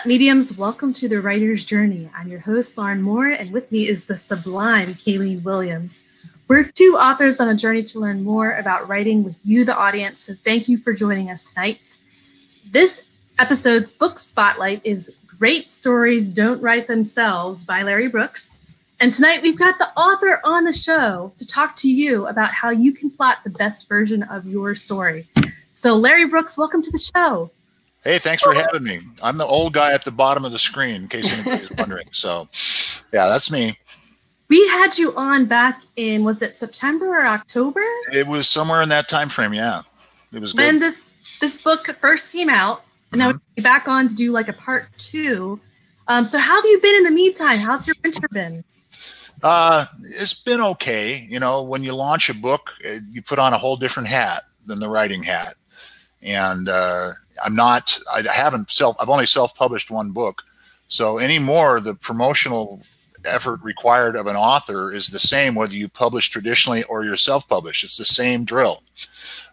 up, mediums? Welcome to the Writer's Journey. I'm your host, Lauren Moore, and with me is the sublime Kayleen Williams. We're two authors on a journey to learn more about writing with you, the audience, so thank you for joining us tonight. This episode's book spotlight is Great Stories Don't Write Themselves by Larry Brooks. And tonight we've got the author on the show to talk to you about how you can plot the best version of your story. So, Larry Brooks, welcome to the show. Hey, thanks for having me. I'm the old guy at the bottom of the screen, in case anybody's wondering. So, yeah, that's me. We had you on back in was it September or October? It was somewhere in that time frame. Yeah, it was when good. this this book first came out, and mm-hmm. now we're back on to do like a part two. Um, so, how have you been in the meantime? How's your winter been? Uh, it's been okay. You know, when you launch a book, eh, you put on a whole different hat than the writing hat and uh, I'm not. I haven't self. I've only self-published one book, so anymore the promotional effort required of an author is the same whether you publish traditionally or you're self-published. It's the same drill.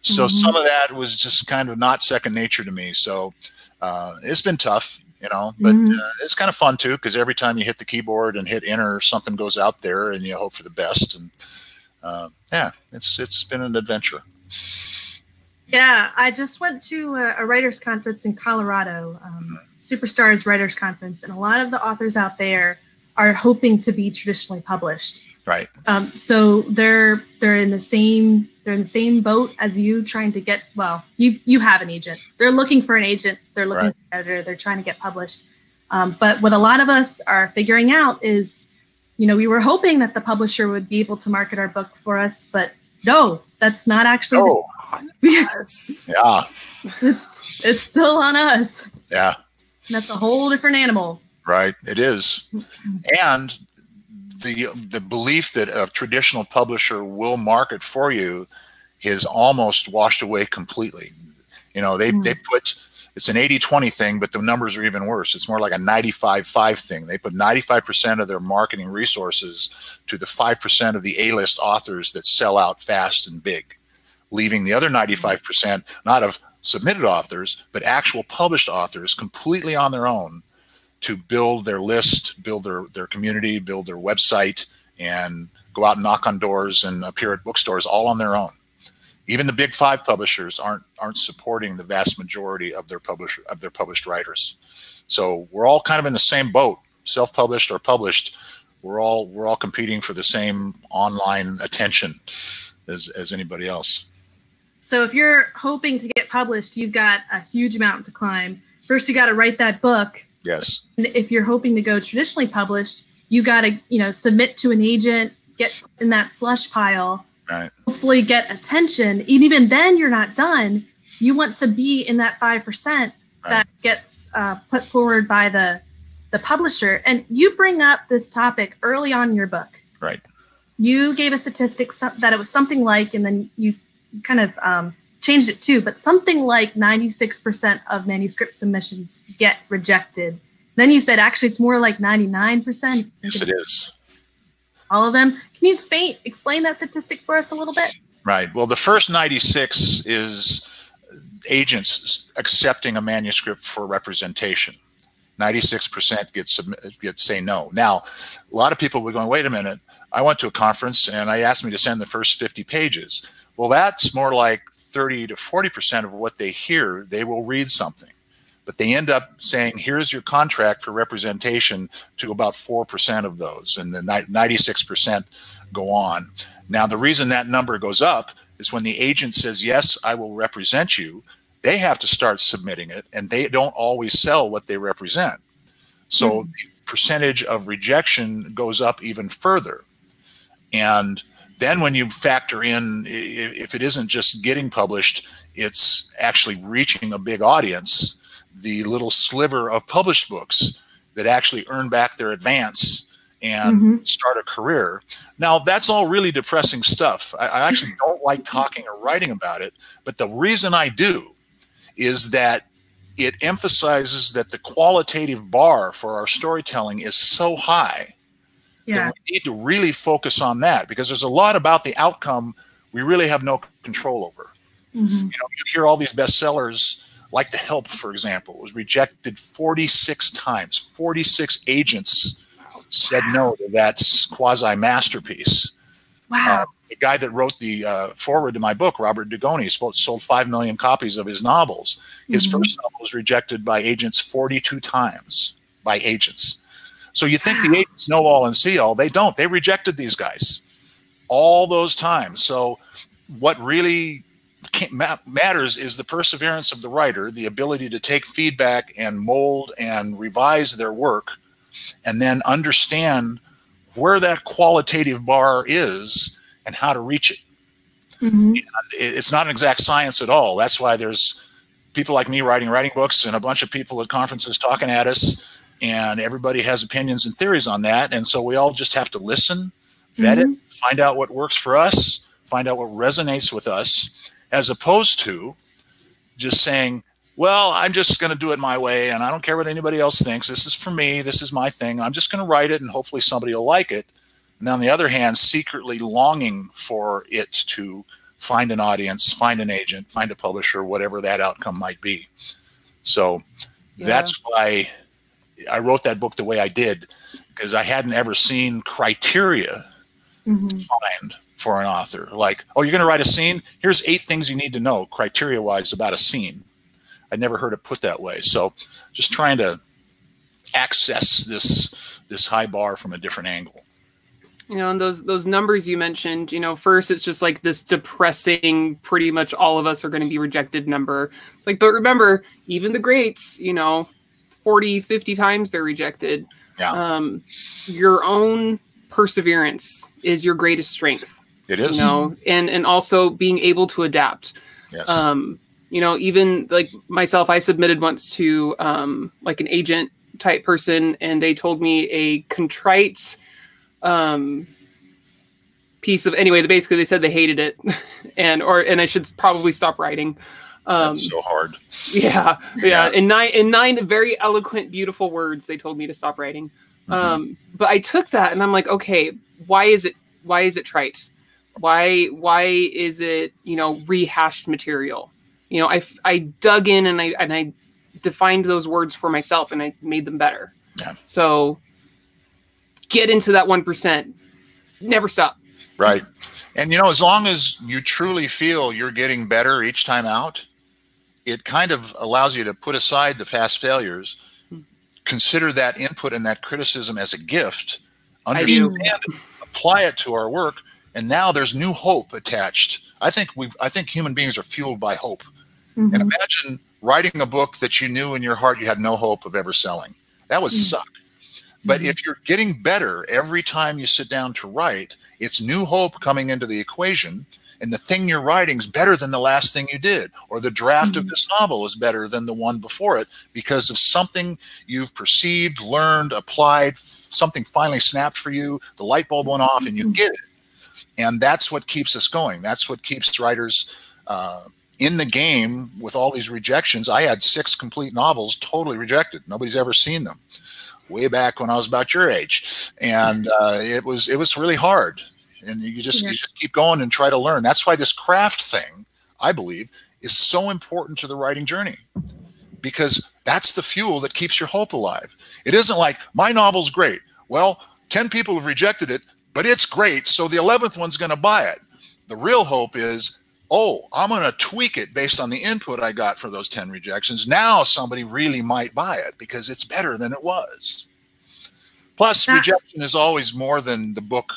So mm -hmm. some of that was just kind of not second nature to me. So uh, it's been tough, you know, but mm -hmm. uh, it's kind of fun too because every time you hit the keyboard and hit enter, something goes out there, and you hope for the best. And uh, yeah, it's it's been an adventure. Yeah, I just went to a, a writers' conference in Colorado, um, Superstars Writers' Conference, and a lot of the authors out there are hoping to be traditionally published. Right. Um, so they're they're in the same they're in the same boat as you, trying to get well. You you have an agent. They're looking for an agent. They're looking right. for an editor. They're trying to get published. Um, but what a lot of us are figuring out is, you know, we were hoping that the publisher would be able to market our book for us, but no, that's not actually. Oh. The- Yes. Yeah. It's it's still on us. Yeah. That's a whole different animal. Right. It is. And the the belief that a traditional publisher will market for you is almost washed away completely. You know, they, mm. they put it's an 80-20 thing, but the numbers are even worse. It's more like a 95-5 thing. They put 95% of their marketing resources to the 5% of the A-list authors that sell out fast and big leaving the other mm-hmm. 95% not of submitted authors, but actual published authors completely on their own to build their list, build their, their community, build their website, and go out and knock on doors and appear at bookstores all on their own. Even the big five publishers aren't aren't supporting the vast majority of their publisher of their published writers. So we're all kind of in the same boat, self-published or published. We're all we're all competing for the same online attention as, as anybody else. So if you're hoping to get published, you've got a huge mountain to climb. First, you got to write that book. Yes. And if you're hoping to go traditionally published, you got to, you know, submit to an agent, get in that slush pile, right. hopefully get attention. And even then, you're not done. You want to be in that five percent right. that gets uh, put forward by the the publisher. And you bring up this topic early on in your book. Right. You gave a statistic that it was something like, and then you kind of um, changed it too, but something like 96% of manuscript submissions get rejected. Then you said actually it's more like 99%. Yes, it is. All of them. Can you explain explain that statistic for us a little bit? Right. Well, the first 96 is agents accepting a manuscript for representation. 96% get get say no. Now, a lot of people were going, wait a minute. I went to a conference and I asked me to send the first 50 pages. Well, that's more like 30 to 40% of what they hear, they will read something. But they end up saying, here's your contract for representation to about 4% of those, and the 96% go on. Now, the reason that number goes up is when the agent says, yes, I will represent you, they have to start submitting it, and they don't always sell what they represent. So mm -hmm. the percentage of rejection goes up even further. And then when you factor in, if it isn't just getting published, it's actually reaching a big audience, the little sliver of published books that actually earn back their advance and mm-hmm. start a career. Now, that's all really depressing stuff. I, I actually don't like talking or writing about it, but the reason I do is that it emphasizes that the qualitative bar for our storytelling is so high yeah. we need to really focus on that because there's a lot about the outcome we really have no control over. Mm -hmm. You know, you hear all these bestsellers like The Help, for example, was rejected 46 times. 46 agents said no to that quasi masterpiece. Wow. Uh, the guy that wrote the uh, foreword to my book, Robert Dugoni, sold 5 million copies of his novels. His mm-hmm. first novel was rejected by agents 42 times by agents. So you think the agents know all and see all. They don't. They rejected these guys all those times. So what really matters is the perseverance of the writer, the ability to take feedback and mold and revise their work, and then understand where that qualitative bar is and how to reach it. Mm-hmm. It's not an exact science at all. That's why there's people like me writing writing books and a bunch of people at conferences talking at us, and everybody has opinions and theories on that. And so we all just have to listen, vet mm-hmm. it, find out what works for us, find out what resonates with us, as opposed to just saying, well, I'm just going to do it my way and I don't care what anybody else thinks. This is for me. This is my thing. I'm just going to write it and hopefully somebody will like it. And on the other hand, secretly longing for it to find an audience, find an agent, find a publisher, whatever that outcome might be. So yeah. that's why I wrote that book the way I did, because I hadn't ever seen criteria mm-hmm. find for an author. Like, oh, you're going to write a scene? Here's eight things you need to know criteria wise about a scene. I'd never heard it put that way. So just trying to access this this high bar from a different angle. You know, and those those numbers you mentioned, you know, first it's just like this depressing, pretty much all of us are going to be rejected number. It's like, but remember, even the greats, you know, 40, 50 times they're rejected. Yeah. Um, your own perseverance is your greatest strength. It is. You know, and and also being able to adapt. Yes. Um, you know, even like myself, I submitted once to um, like an agent type person, and they told me a contrite um, piece of anyway. Basically, they said they hated it, and or and I should probably stop writing. Um, That's so hard. Yeah, yeah, yeah. In nine in nine very eloquent, beautiful words, they told me to stop writing. Mm-hmm. Um, but I took that and I'm like, okay, why is it why is it trite? Why why is it you know rehashed material? You know, I I dug in and I and I defined those words for myself and I made them better. Yeah. So get into that one percent. Never stop. Right. And you know, as long as you truly feel you're getting better each time out, it kind of allows you to put aside the fast failures consider that input and that criticism as a gift, understand it, apply it to our work, and now there's new hope attached. I think we I think human beings are fueled by hope. Mm-hmm. And imagine writing a book that you knew in your heart you had no hope of ever selling. That would mm-hmm. suck. But mm-hmm. if you're getting better every time you sit down to write, it's new hope coming into the equation and the thing you're writing is better than the last thing you did, or the draft mm-hmm. of this novel is better than the one before it because of something you've perceived, learned, applied, something finally snapped for you, the light bulb went off, and you mm-hmm. get it. And that's what keeps us going. That's what keeps writers uh, in the game with all these rejections. I had six complete novels totally rejected. Nobody's ever seen them way back when I was about your age, and uh, it was it was really hard and you just, yeah. you just keep going and try to learn. That's why this craft thing, I believe, is so important to the writing journey because that's the fuel that keeps your hope alive. It isn't like my novel's great. Well, 10 people have rejected it, but it's great. So the 11th one's going to buy it. The real hope is, oh, I'm going to tweak it based on the input I got for those 10 rejections. Now somebody really might buy it because it's better than it was. Plus, rejection is always more than the book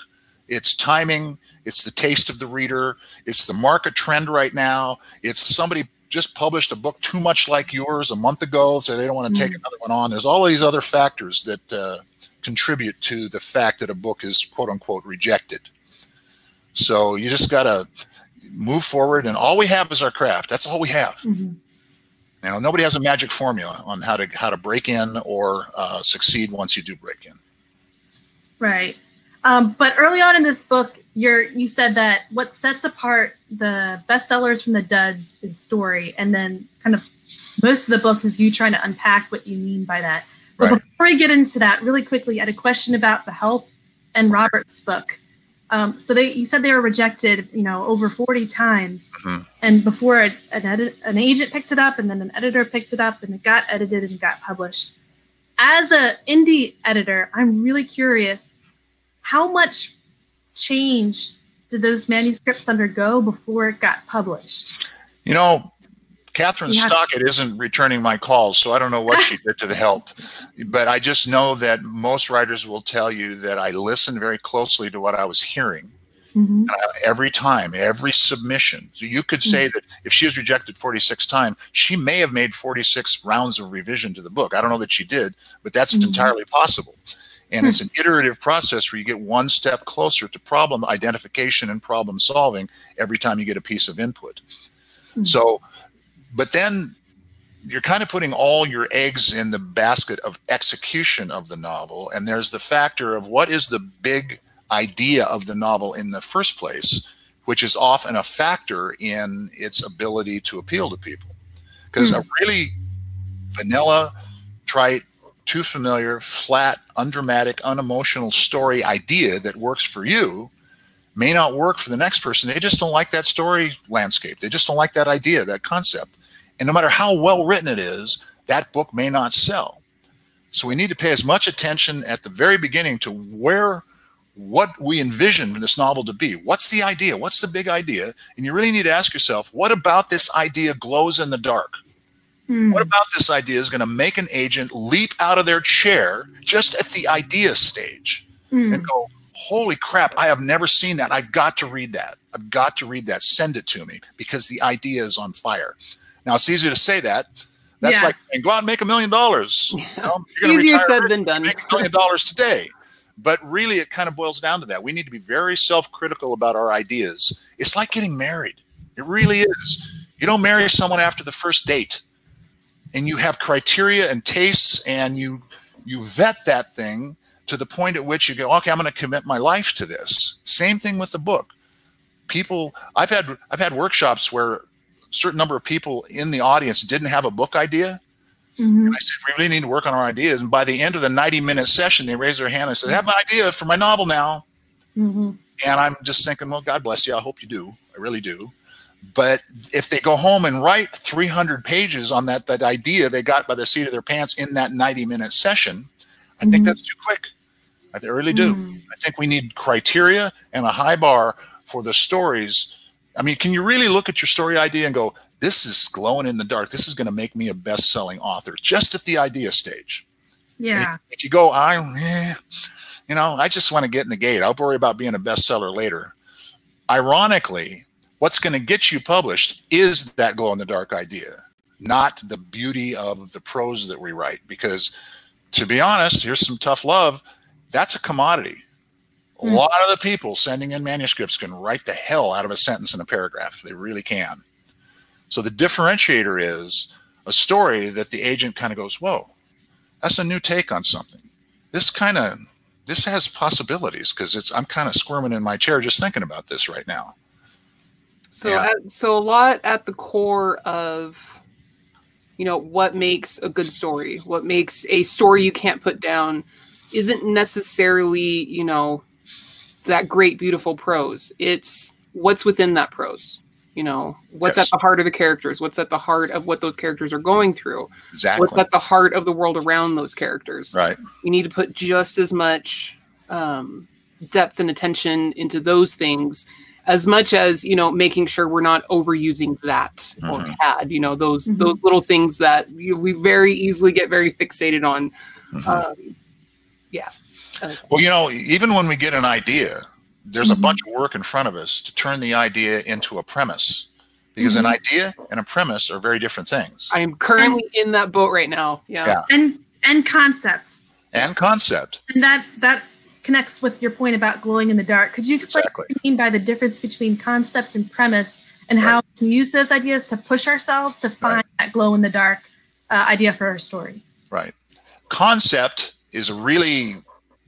it's timing, it's the taste of the reader, it's the market trend right now, it's somebody just published a book too much like yours a month ago, so they don't want to take mm. another one on. There's all these other factors that uh, contribute to the fact that a book is quote unquote rejected. So you just got to move forward, and all we have is our craft. That's all we have. Mm-hmm. Now, nobody has a magic formula on how to how to break in or uh, succeed once you do break in. Right. Um, but early on in this book, you're you said that what sets apart the bestsellers from the duds is story, and then kind of most of the book is you trying to unpack what you mean by that. But right. before we get into that, really quickly, I had a question about the help and Robert's book. Um, so they, you said they were rejected, you know, over 40 times, mm-hmm. and before an, edit, an agent picked it up, and then an editor picked it up, and it got edited and got published. As an indie editor, I'm really curious, how much change did those manuscripts undergo before it got published? You know, Kathryn yeah. Stockett isn't returning my calls, so I don't know what she did to the help. But I just know that most writers will tell you that I listened very closely to what I was hearing. Mm-hmm. Uh, every time, every submission. So you could say mm-hmm. that if she was rejected 46 times, she may have made 46 rounds of revision to the book. I don't know that she did, but that's mm-hmm. entirely possible. And it's an iterative process where you get one step closer to problem identification and problem solving every time you get a piece of input. Hmm. So but then you're kind of putting all your eggs in the basket of execution of the novel. And there's the factor of what is the big idea of the novel in the first place, which is often a factor in its ability to appeal to people. Because mm. a really vanilla, trite, too familiar, flat, undramatic, unemotional story idea that works for you may not work for the next person. They just don't like that story landscape. They just don't like that idea, that concept. And no matter how well written it is, that book may not sell. So we need to pay as much attention at the very beginning to where what we envision this novel to be. What's the idea? What's the big idea? And you really need to ask yourself, what about this idea glows in the dark? Hmm. What about this idea is going to make an agent leap out of their chair just at the idea stage hmm. and go, holy crap, I have never seen that. I've got to read that. I've got to read that. Send it to me because the idea is on fire. Now it's easy to say that. That's yeah. like saying, go out and make a million dollars. Easier said than done. Make a million dollars today. But really, it kind of boils down to that. We need to be very self-critical about our ideas. It's like getting married. It really is. You don't marry someone after the first date, and you have criteria and tastes, and you you vet that thing to the point at which you go, okay, I'm going to commit my life to this. Same thing with the book. People, I've had I've had workshops where a certain number of people in the audience didn't have a book idea. Mm-hmm. And I said, we really need to work on our ideas. And by the end of the 90 minute session, they raised their hand and said, I have an idea for my novel now. Mm-hmm. And I'm just thinking, well, God bless you. I hope you do. I really do. But if they go home and write 300 pages on that, that idea they got by the seat of their pants in that 90 minute session, I think that's too quick. I really do. Mm-hmm. I think we need criteria and a high bar for the stories I mean, can you really look at your story idea and go, this is glowing in the dark. This is going to make me a best selling author just at the idea stage. Yeah. If, if, you go, I, eh, you know, I just want to get in the gate. I'll worry about being a bestseller later. Ironically, what's going to get you published is that glow in the dark idea, not the beauty of the prose that we write. Because to be honest, here's some tough love. That's a commodity. A mm. lot of the people sending in manuscripts can write the hell out of a sentence in a paragraph. They really can. So the differentiator is a story that the agent kind of goes, whoa, that's a new take on something. This kind of this has possibilities because it's I'm kind of squirming in my chair just thinking about this right now. So yeah. at, so a lot at the core of you know what makes a good story, what makes a story you can't put down isn't necessarily, you know, that great, beautiful prose. It's what's within that prose. You know, what's yes. at the heart of the characters? What's at the heart of what those characters are going through? Exactly. What's at the heart of the world around those characters? Right. You need to put just as much um, depth and attention into those things as much as you know making sure we're not overusing that mm-hmm. or had you know those mm-hmm. those little things that you, we very easily get very fixated on mm-hmm. um, yeah Okay. Well, you know, even when we get an idea, there's mm-hmm. a bunch of work in front of us to turn the idea into a premise. Because mm-hmm. an idea and a premise are very different things. I am currently and, in that boat right now. Yeah. yeah. And and concept. And concept. And that that connects with your point about glowing in the dark. Could you explain exactly. what you mean by the difference between concept and premise and right. how we can use those ideas to push ourselves to find right. that glow in the dark uh, idea for our story? Right. Concept is a really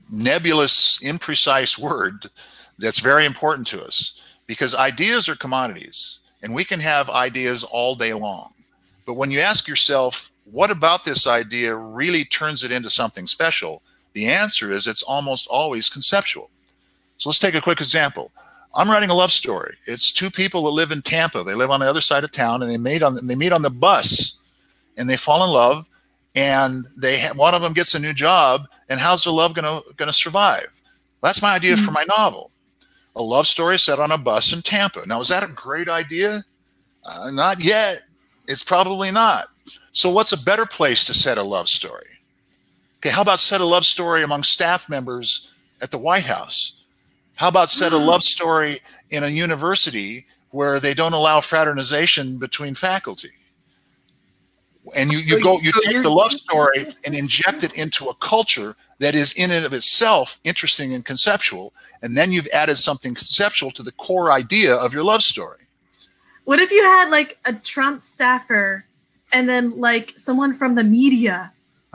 nebulous, imprecise word that's very important to us because ideas are commodities and we can have ideas all day long. But when you ask yourself, what about this idea really turns it into something special? The answer is it's almost always conceptual. So let's take a quick example. I'm writing a love story. It's two people that live in Tampa. They live on the other side of town, and they meet on they meet on the bus, and they fall in love, and they one of them gets a new job, and how's their love gonna gonna survive? That's my idea for my novel, a love story set on a bus in Tampa. Now, is that a great idea? Uh, not yet. It's probably not. So, what's a better place to set a love story? Okay, how about set a love story among staff members at the White House? How about set a love story in a university where they don't allow fraternization between faculty? And you, you go, you take the love story and inject it into a culture that is in and of itself interesting and conceptual. And then you've added something conceptual to the core idea of your love story. What if you had like a Trump staffer and then like someone from the media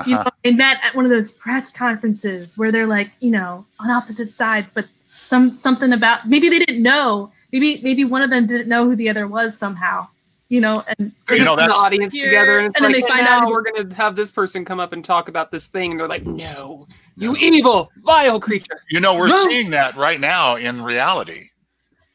you uh-huh. know, they met at one of those press conferences where they're like, you know, on opposite sides, but some something about maybe they didn't know. Maybe maybe one of them didn't know who the other was somehow. You know, and you know that's the audience here, together, and, and like, then they find out we're going to have this person come up and talk about this thing, and they're like, "No, you evil, vile creature." You know, we're no. seeing that right now in reality.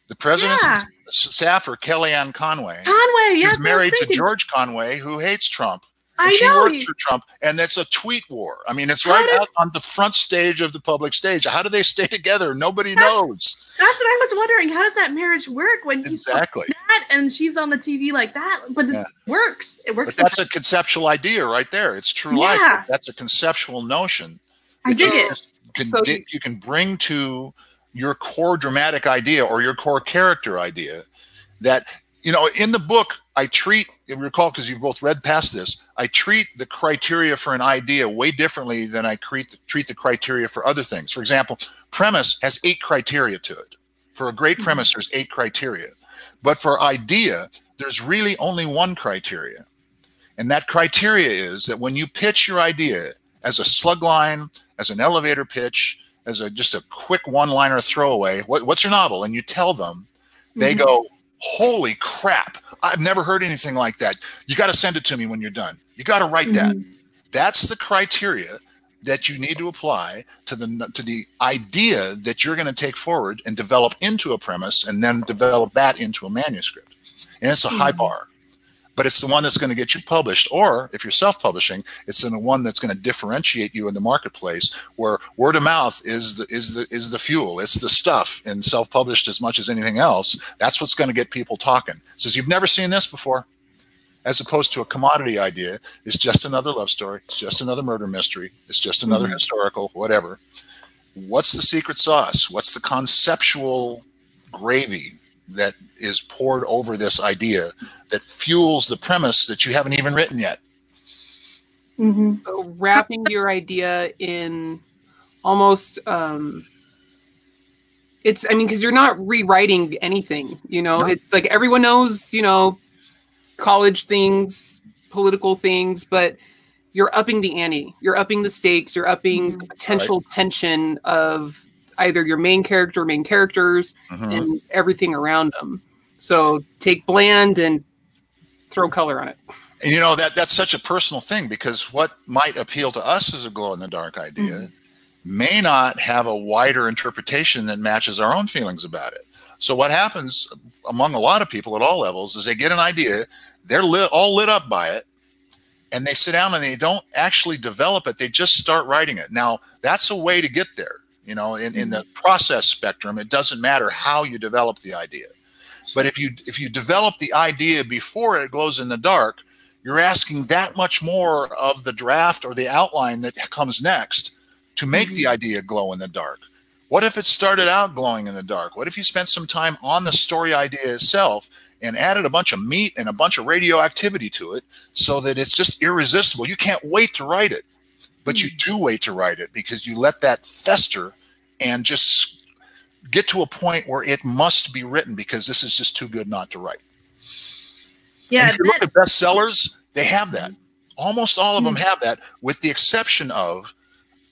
The president's yeah. staffer, Kellyanne Conway, Conway, yeah, is married to George Conway, who hates Trump. I she know. works for Trump, and that's a tweet war. I mean, it's right out on the front stage of the public stage. How do they stay together? Nobody that's, knows. That's what I was wondering. How does that marriage work when exactly he's that and she's on the TV like that? But yeah. it works. It works. But that's a conceptual idea right there. It's true yeah. life. That's a conceptual notion. I dig it. You can, so, you can bring to your core dramatic idea or your core character idea that you know in the book I treat, recall, because you've both read past this, I treat the criteria for an idea way differently than I treat, treat the criteria for other things. For example, premise has eight criteria to it. For a great mm-hmm. premise, there's eight criteria. But for idea, there's really only one criteria. And that criteria is that when you pitch your idea as a slug line, as an elevator pitch, as a just a quick one-liner throwaway, what, what's your novel? And you tell them, they mm-hmm. go, holy crap, I've never heard anything like that. You got to send it to me when you're done. You got to write mm -hmm. that. Mm-hmm. That's the criteria that you need to apply to the to the idea that you're going to take forward and develop into a premise and then develop that into a manuscript. And it's a mm -hmm. high mm-hmm. bar but it's the one that's going to get you published. Or if you're self-publishing, it's the one that's going to differentiate you in the marketplace. Where word of mouth is the is the is the fuel. It's the stuff. And self-published as much as anything else, that's what's going to get people talking. It says you've never seen this before, as opposed to a commodity idea. It's just another love story. It's just another murder mystery. It's just another mm -hmm. historical whatever. What's the secret sauce? What's the conceptual gravy that is poured over this idea that fuels the premise that you haven't even written yet. Mm-hmm. So wrapping your idea in almost, um, it's, I mean, because you're not rewriting anything, you know, no. it's like everyone knows, you know, college things, political things, but you're upping the ante, you're upping the stakes, you're upping mm-hmm. the potential right. tension of either your main character, main characters, mm-hmm. and everything around them. So take bland and throw color on it. And you know that that's such a personal thing because what might appeal to us as a glow in the dark idea mm-hmm. may not have a wider interpretation that matches our own feelings about it. So what happens among a lot of people at all levels is they get an idea, they're lit, all lit up by it, and they sit down and they don't actually develop it. They just start writing it. Now that's a way to get there. You know, in, in the mm-hmm. process spectrum, it doesn't matter how you develop the idea. But if you if you develop the idea before it glows in the dark, you're asking that much more of the draft or the outline that comes next to make mm-hmm. the idea glow in the dark. What if it started out glowing in the dark? What if you spent some time on the story idea itself and added a bunch of meat and a bunch of radioactivity to it so that it's just irresistible? You can't wait to write it, but you mm. do wait to write it because you let that fester and just get to a point where it must be written because this is just too good not to write. Yeah. And if you look at bestsellers, they have that. Almost all of them hmm. have that, with the exception of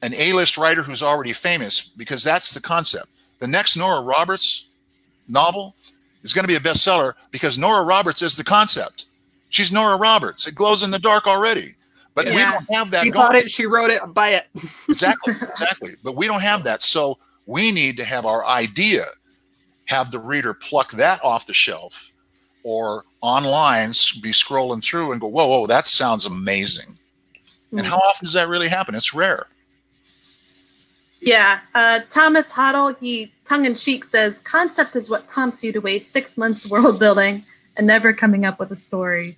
an A-list writer who's already famous, because that's the concept. The next Nora Roberts novel is going to be a bestseller because Nora Roberts is the concept. She's Nora Roberts. It glows in the dark already. But yeah. we don't have that. She going. it. She wrote it. Buy it. exactly. Exactly. But we don't have that. So We need to have our idea, have the reader pluck that off the shelf or online be scrolling through and go, whoa, whoa, that sounds amazing. Mm-hmm. And how often does that really happen? It's rare. Yeah. Uh, Thomas Hoddle, he tongue in cheek says, concept is what prompts you to waste six months world building and never coming up with a story.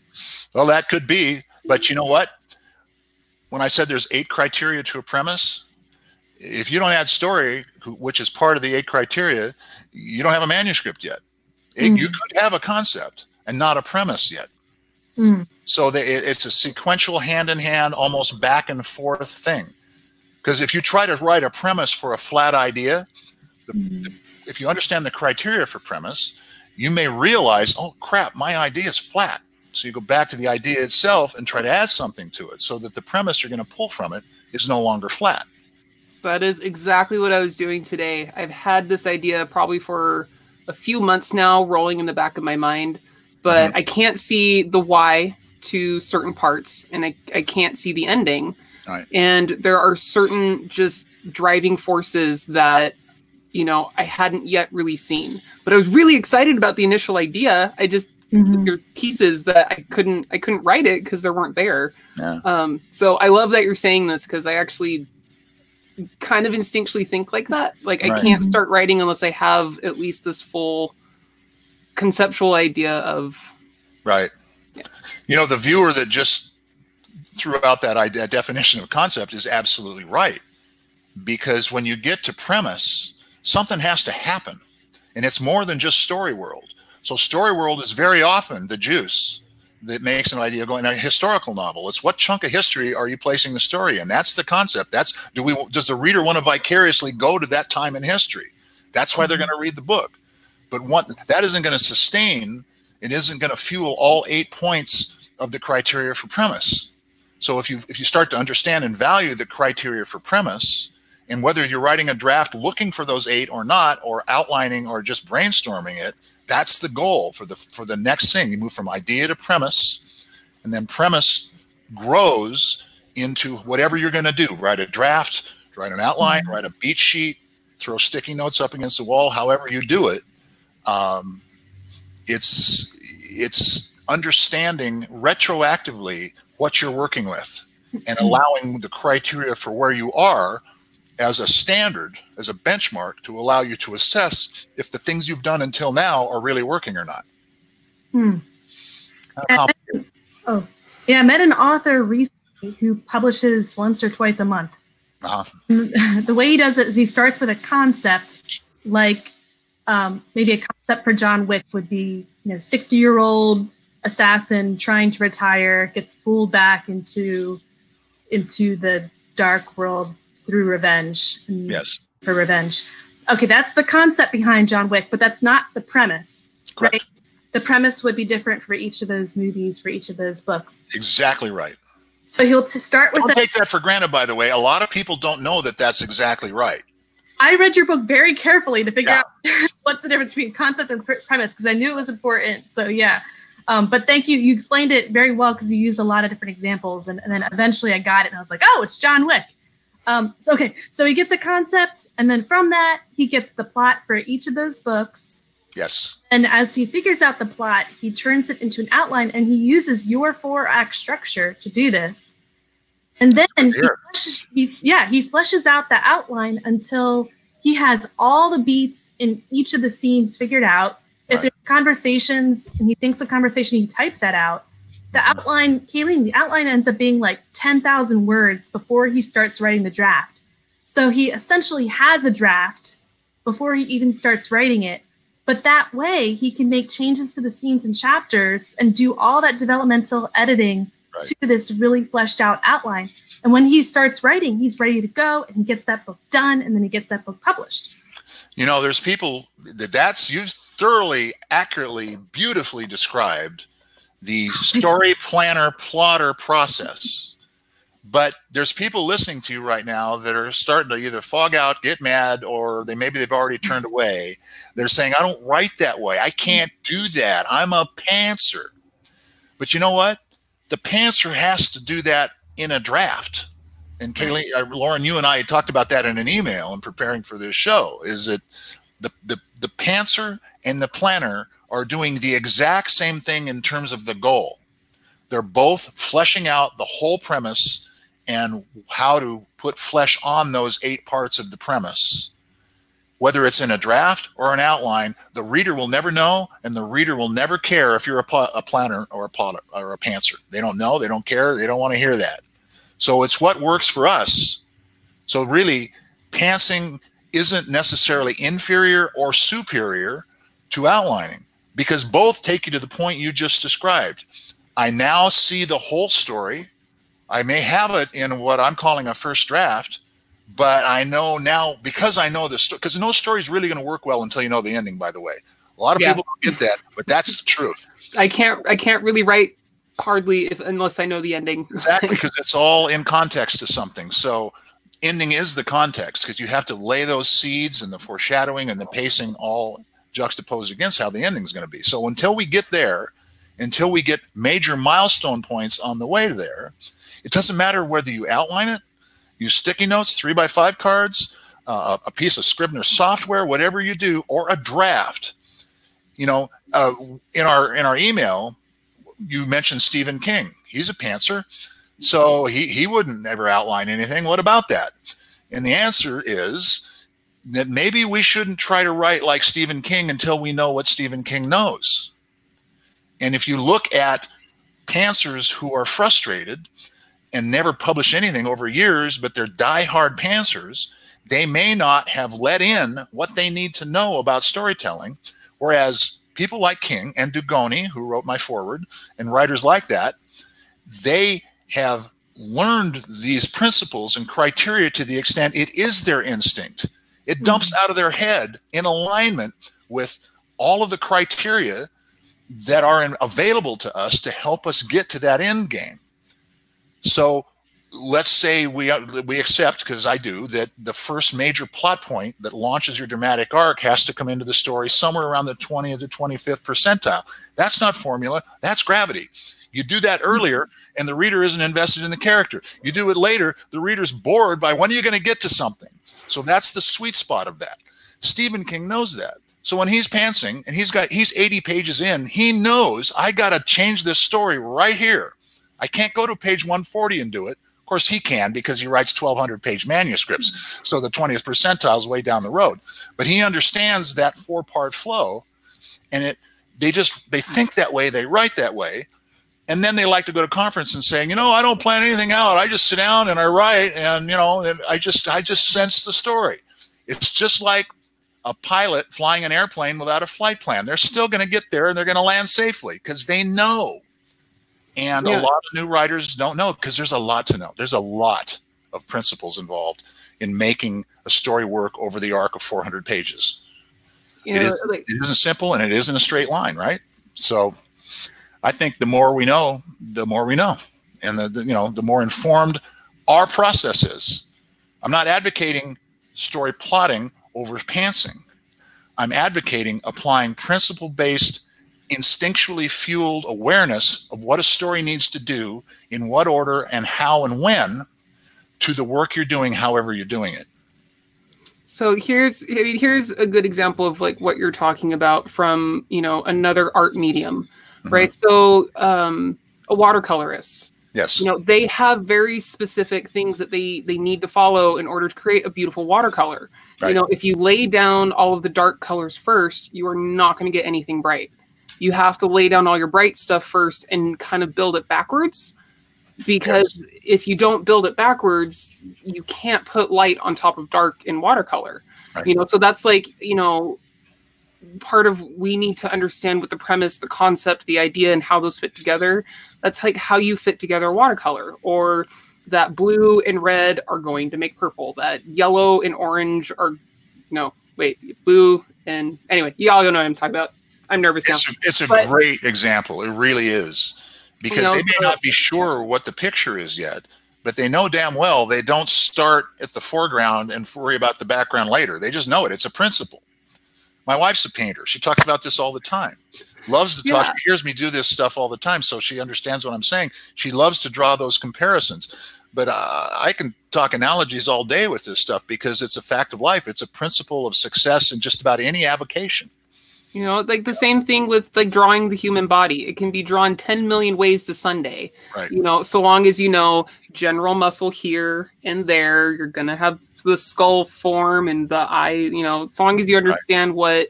Well, that could be. But you know what? When I said there's eight criteria to a premise, if you don't add story, which is part of the eight criteria, you don't have a manuscript yet. Mm. You could have a concept and not a premise yet. Mm. So the, it, it's a sequential, hand in hand, almost back and forth thing. Because if you try to write a premise for a flat idea, the, mm. if you understand the criteria for premise, you may realize, oh crap, my idea is flat. So you go back to the idea itself and try to add something to it so that the premise you're going to pull from it is no longer flat. That is exactly what I was doing today. I've had this idea probably for a few months now rolling in the back of my mind, but mm-hmm. I can't see the why to certain parts and I, I can't see the ending. Right. And there are certain just driving forces that, you know, I hadn't yet really seen. But I was really excited about the initial idea. I just mm-hmm. pieces that I couldn't I couldn't write it because there weren't there. Yeah. Um, so I love that you're saying this because I actually kind of instinctually think like that. Like right. I can't mm-hmm. start writing unless I have at least this full conceptual idea of right. Yeah. You know, the viewer that just threw out that idea, definition of concept is absolutely right. Because when you get to premise, something has to happen. And it's more than just story world. So story world is very often the juice that makes an idea go in a historical novel. It's what chunk of history are you placing the story in? That's the concept. That's do we does the reader want to vicariously go to that time in history? That's why they're mm-hmm. going to read the book. But what that isn't going to sustain, it isn't going to fuel all eight points of the criteria for premise. So if you if you start to understand and value the criteria for premise, and whether you're writing a draft looking for those eight or not, or outlining or just brainstorming it, that's the goal for the for the next thing. You move from idea to premise, and then premise grows into whatever you're going to do. Write a draft, write an outline, mm-hmm. write a beat sheet, throw sticky notes up against the wall. However you do it, um, it's it's understanding retroactively what you're working with and mm-hmm. allowing the criteria for where you are as a standard, as a benchmark to allow you to assess if the things you've done until now are really working or not. Hmm. oh, yeah. I met an author recently who publishes once or twice a month. Uh-huh. The way he does it is he starts with a concept, like um, maybe a concept for John Wick would be, you know, 60 year old assassin trying to retire gets pulled back into into the dark world through revenge. Yes. For revenge. Okay, that's the concept behind John Wick, but that's not the premise. Correct. Right? The premise would be different for each of those movies, for each of those books. Exactly right. So he'll to start with. Don't take that for granted, by the way. A lot of people don't know that that's exactly right. I read your book very carefully to figure yeah. out what's the difference between concept and premise because I knew it was important. So yeah, um, but thank you. You explained it very well because you used a lot of different examples, and, and, then eventually I got it, and I was like, oh, it's John Wick. Um, so okay, so he gets a concept, and then from that he gets the plot for each of those books. Yes. And as he figures out the plot, he turns it into an outline, and he uses your four act structure to do this. And then he, fleshes, he, yeah, he fleshes out the outline until he has all the beats in each of the scenes figured out. If right. there's conversations and he thinks of conversation, he types that out the outline, Kayleen, the outline ends up being like 10,000 words before he starts writing the draft. So he essentially has a draft before he even starts writing it. But that way, he can make changes to the scenes and chapters and do all that developmental editing right. to this really fleshed out outline. And when he starts writing, he's ready to go and he gets that book done and then he gets that book published. You know, there's people that that's you thoroughly, accurately, beautifully described the story planner plotter process. But there's people listening to you right now that are starting to either fog out, get mad, or they maybe they've already turned away. They're saying, I don't write that way. I can't do that. I'm a pantser. But you know what? The pantser has to do that in a draft. and Kaylee, uh, Lauren, you and I talked about that in an email in preparing for this show. Is that the the the pantser and the planner are doing the exact same thing in terms of the goal. They're both fleshing out the whole premise and how to put flesh on those eight parts of the premise. Whether it's in a draft or an outline, the reader will never know, and the reader will never care if you're a, a planner or a plot or a pantser. They don't know, they don't care, they don't want to hear that. So it's what works for us. So really, pantsing isn't necessarily inferior or superior to outlining because both take you to the point you just described. I now see the whole story. I may have it in what I'm calling a first draft, but I know now because I know the story, because no story is really going to work well until you know the ending, by the way. A lot of yeah. people don't get that, but that's the truth. I can't I can't really write hardly if unless I know the ending. exactly, because it's all in context to something. So ending is the context because you have to lay those seeds and the foreshadowing and the pacing all juxtaposed against how the ending is going to be. So until we get there, until we get major milestone points on the way there, it doesn't matter whether you outline it, use sticky notes, three by five cards, uh, a piece of Scrivener software, whatever you do, or a draft. You know, uh, in our in our email, you mentioned Stephen King. He's a pantser, so he he wouldn't ever outline anything. What about that? And the answer is that maybe we shouldn't try to write like Stephen King until we know what Stephen King knows. And if you look at pantsers who are frustrated and never publish anything over years, but they're die-hard pantsers, they may not have let in what they need to know about storytelling. Whereas people like King and Dugoni, who wrote my foreword, and writers like that, they have learned these principles and criteria to the extent it is their instinct it dumps out of their head in alignment with all of the criteria that are in, available to us to help us get to that end game. So let's say we we accept because I do that the first major plot point that launches your dramatic arc has to come into the story somewhere around the 20th to 25th percentile. That's not formula, that's gravity. You do that earlier and the reader isn't invested in the character. You do it later, the reader's bored by when are you going to get to something? So that's the sweet spot of that. Stephen King knows that. So when he's pantsing and he's got he's 80 pages in, he knows I got to change this story right here. I can't go to page 140 and do it. Of course, he can because he writes 1,200 page manuscripts. So the 20th percentile is way down the road. But he understands that four part flow, and it they just they think that way, they write that way, and then they like to go to conference and saying, you know, I don't plan anything out. I just sit down and I write, and you know, and I just I just sense the story. It's just like a pilot flying an airplane without a flight plan. They're still going to get there and they're going to land safely because they know. And yeah. a lot of new writers don't know because there's a lot to know. There's a lot of principles involved in making a story work over the arc of 400 pages. You know, it, is, like, it isn't simple and it isn't a straight line, right? So I think the more we know, the more we know, and the, the you know the more informed our process is. I'm not advocating story plotting over pantsing. I'm advocating applying principle based, instinctually fueled awareness of what a story needs to do, in what order, and how and when to the work you're doing, however you're doing it. So here's I mean, here's a good example of like what you're talking about from you know another art medium mm-hmm. right? So um, a watercolorist. Yes. You know, they have very specific things that they they need to follow in order to create a beautiful watercolor. Right. You know, if you lay down all of the dark colors first, you are not going to get anything bright. You have to lay down all your bright stuff first and kind of build it backwards. Because yes. if you don't build it backwards, you can't put light on top of dark in watercolor. Right. You know, so that's like, you know, part of we need to understand what the premise, the concept, the idea, and how those fit together. That's like how you fit together watercolor, or that blue and red are going to make purple. That yellow and orange are no wait blue and anyway, y'all don't know what I'm talking about. I'm nervous it's now. A, it's a but, great example. It really is because you know, they may not be sure what the picture is yet, but they know damn well they don't start at the foreground and worry about the background later. They just know it. It's a principle. My wife's a painter. She talks about this all the time. Loves to talk. Yeah. She hears me do this stuff all the time, so she understands what I'm saying. She loves to draw those comparisons. But uh, I can talk analogies all day with this stuff because it's a fact of life. It's a principle of success in just about any avocation. You know, like the same thing with like drawing the human body. It can be drawn 10 million ways to Sunday. Right. You know, so long as you know general muscle here and there, you're going to have the skull form and the eye, you know, as long as you understand right. what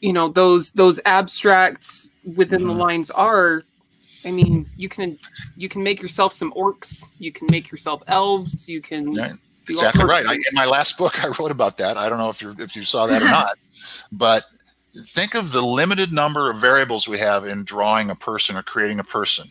you know, those those abstracts within mm-hmm. the lines are, I mean, you can you can make yourself some orcs, you can make yourself elves, you can yeah, Exactly right. I, in my last book I wrote about that. I don't know if you if you saw that or not. But think of the limited number of variables we have in drawing a person or creating a person.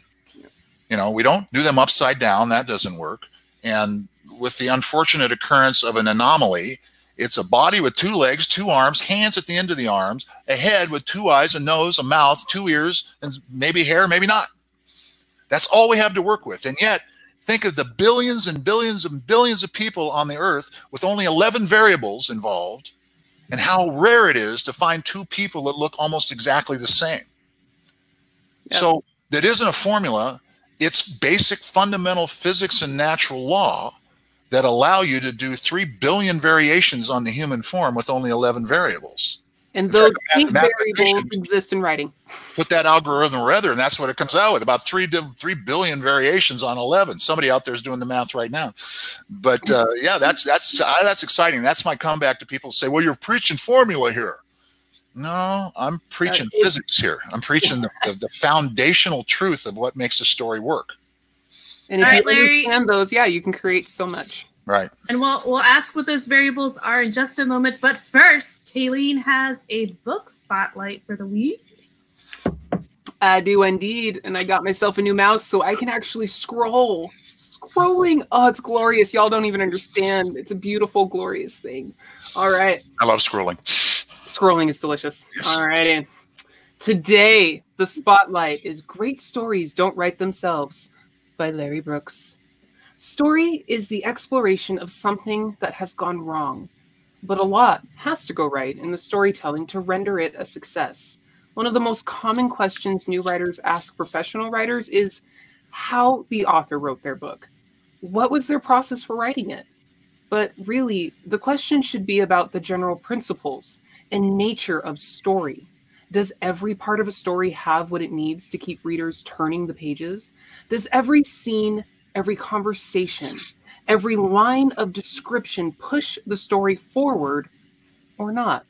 You know, we don't do them upside down. That doesn't work. And with the unfortunate occurrence of an anomaly, it's a body with two legs, two arms, hands at the end of the arms, a head with two eyes, a nose, a mouth, two ears, and maybe hair, maybe not. That's all we have to work with. And yet, think of the billions and billions and billions of people on the earth with only 11 variables involved and how rare it is to find two people that look almost exactly the same. Yeah. So that isn't a formula. It's basic fundamental physics and natural law that allow you to do 3 billion variations on the human form with only 11 variables. And those pink variables exist in writing. Put that algorithm together, and that's what it comes out with about three three billion variations on eleven. Somebody out there is doing the math right now, but uh, yeah, that's that's uh, that's exciting. That's my comeback to people say, "Well, you're preaching formula here." No, I'm preaching uh, physics here. I'm preaching the, the, the, foundational truth of what makes a story work. And if right, you Larry, understand those, yeah, you can create so much. Right. And we'll we'll ask what those variables are in just a moment. But first, Kayleen has a book spotlight for the week. I do indeed, and I got myself a new mouse so I can actually scroll. Scrolling, oh, it's glorious. Y'all don't even understand. It's a beautiful, glorious thing. All right. I love scrolling. Scrolling is delicious. Yes. All righty. Today, the spotlight is Great Stories Don't Write Themselves by Larry Brooks. Story is the exploration of something that has gone wrong, but a lot has to go right in the storytelling to render it a success. One of the most common questions new writers ask professional writers is how the author wrote their book. What was their process for writing it? But really, the question should be about the general principles and nature of story. Does every part of a story have what it needs to keep readers turning the pages? Does every scene every conversation, every line of description push the story forward or not.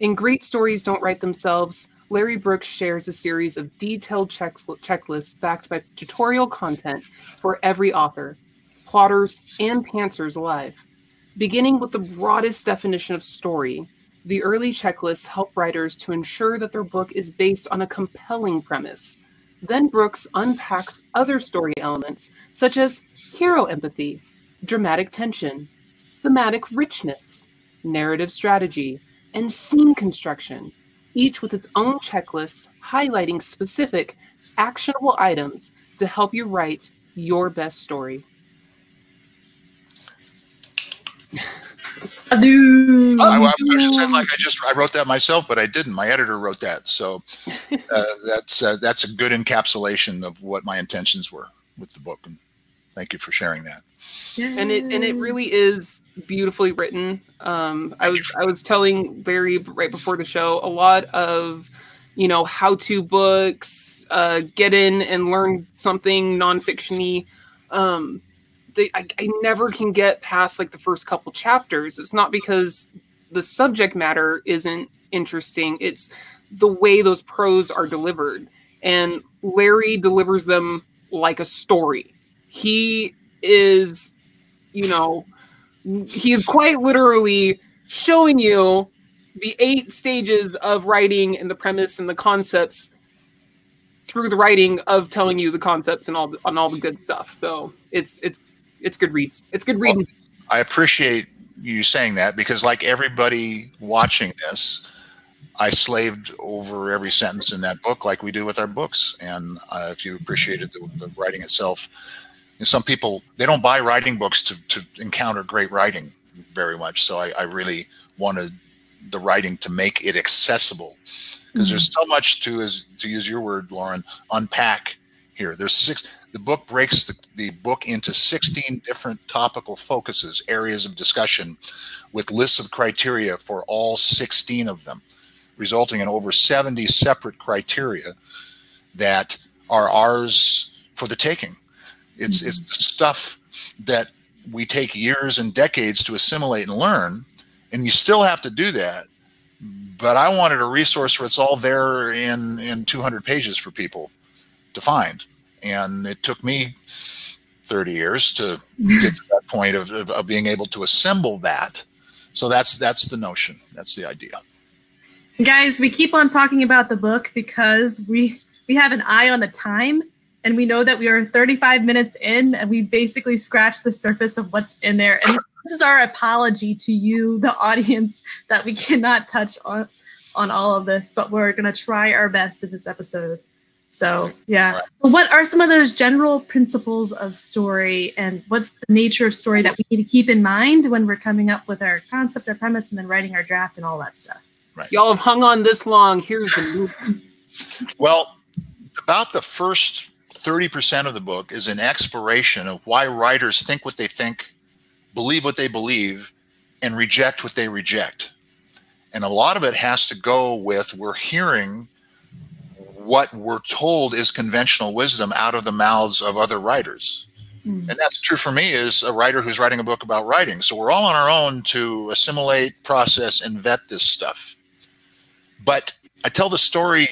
In Great Stories Don't Write Themselves, Larry Brooks shares a series of detailed check- checklists backed by tutorial content for every author, plotters, and pantsers alive. Beginning with the broadest definition of story, the early checklists help writers to ensure that their book is based on a compelling premise then Brooks unpacks other story elements such as hero empathy, dramatic tension, thematic richness, narrative strategy, and scene construction, each with its own checklist highlighting specific, actionable items to help you write your best story. I do. I, I, I said like I just I wrote that myself, but I didn't. My editor wrote that, so uh, that's uh, that's a good encapsulation of what my intentions were with the book. And thank you for sharing that. And it and it really is beautifully written. Um, I was I was telling Barry right before the show a lot of you know how to books, uh, get in and learn something nonfictiony. Um, they, I, I never can get past like the first couple chapters. It's not because the subject matter isn't interesting. It's the way those prose are delivered. And Larry delivers them like a story. He is, you know, he is quite literally showing you the eight stages of writing and the premise and the concepts through the writing of telling you the concepts and all the, and all the good stuff. So it's it's it's good reads. It's good reading. Well, I appreciate you saying that because, like everybody watching this, I slaved over every sentence in that book, like we do with our books. And uh, if you appreciated the, the writing itself, some people they don't buy writing books to to encounter great writing very much. So I, I really wanted the writing to make it accessible because mm-hmm. there's so much to, as to use your word, Lauren, unpack here. There's six the book breaks the, the book into 16 different topical focuses, areas of discussion, with lists of criteria for all 16 of them, resulting in over 70 separate criteria that are ours for the taking. It's, it's stuff that we take years and decades to assimilate and learn, and you still have to do that. But I wanted a resource where it's all there in, in 200 pages for people to find and it took me 30 years to get to that point of, of, of, being able to assemble that. So that's that's the notion. That's the idea. Guys we keep on talking about the book because we we have an eye on the time and we know that we are 35 minutes in and we basically scratched the surface of what's in there. And this is our apology to you the audience that we cannot touch on on all of this but we're going to try our best in this episode so yeah. Right. What are some of those general principles of story and what's the nature of story that we need to keep in mind when we're coming up with our concept, our premise, and then writing our draft and all that stuff? Right. Y'all have hung on this long. Here's the movie. Well, about the first 30% of the book is an exploration of why writers think what they think, believe what they believe, and reject what they reject. And a lot of it has to go with we're hearing what we're told is conventional wisdom out of the mouths of other writers. Mm. And that's true for me as a writer who's writing a book about writing. So we're all on our own to assimilate, process, and vet this stuff. But I tell the story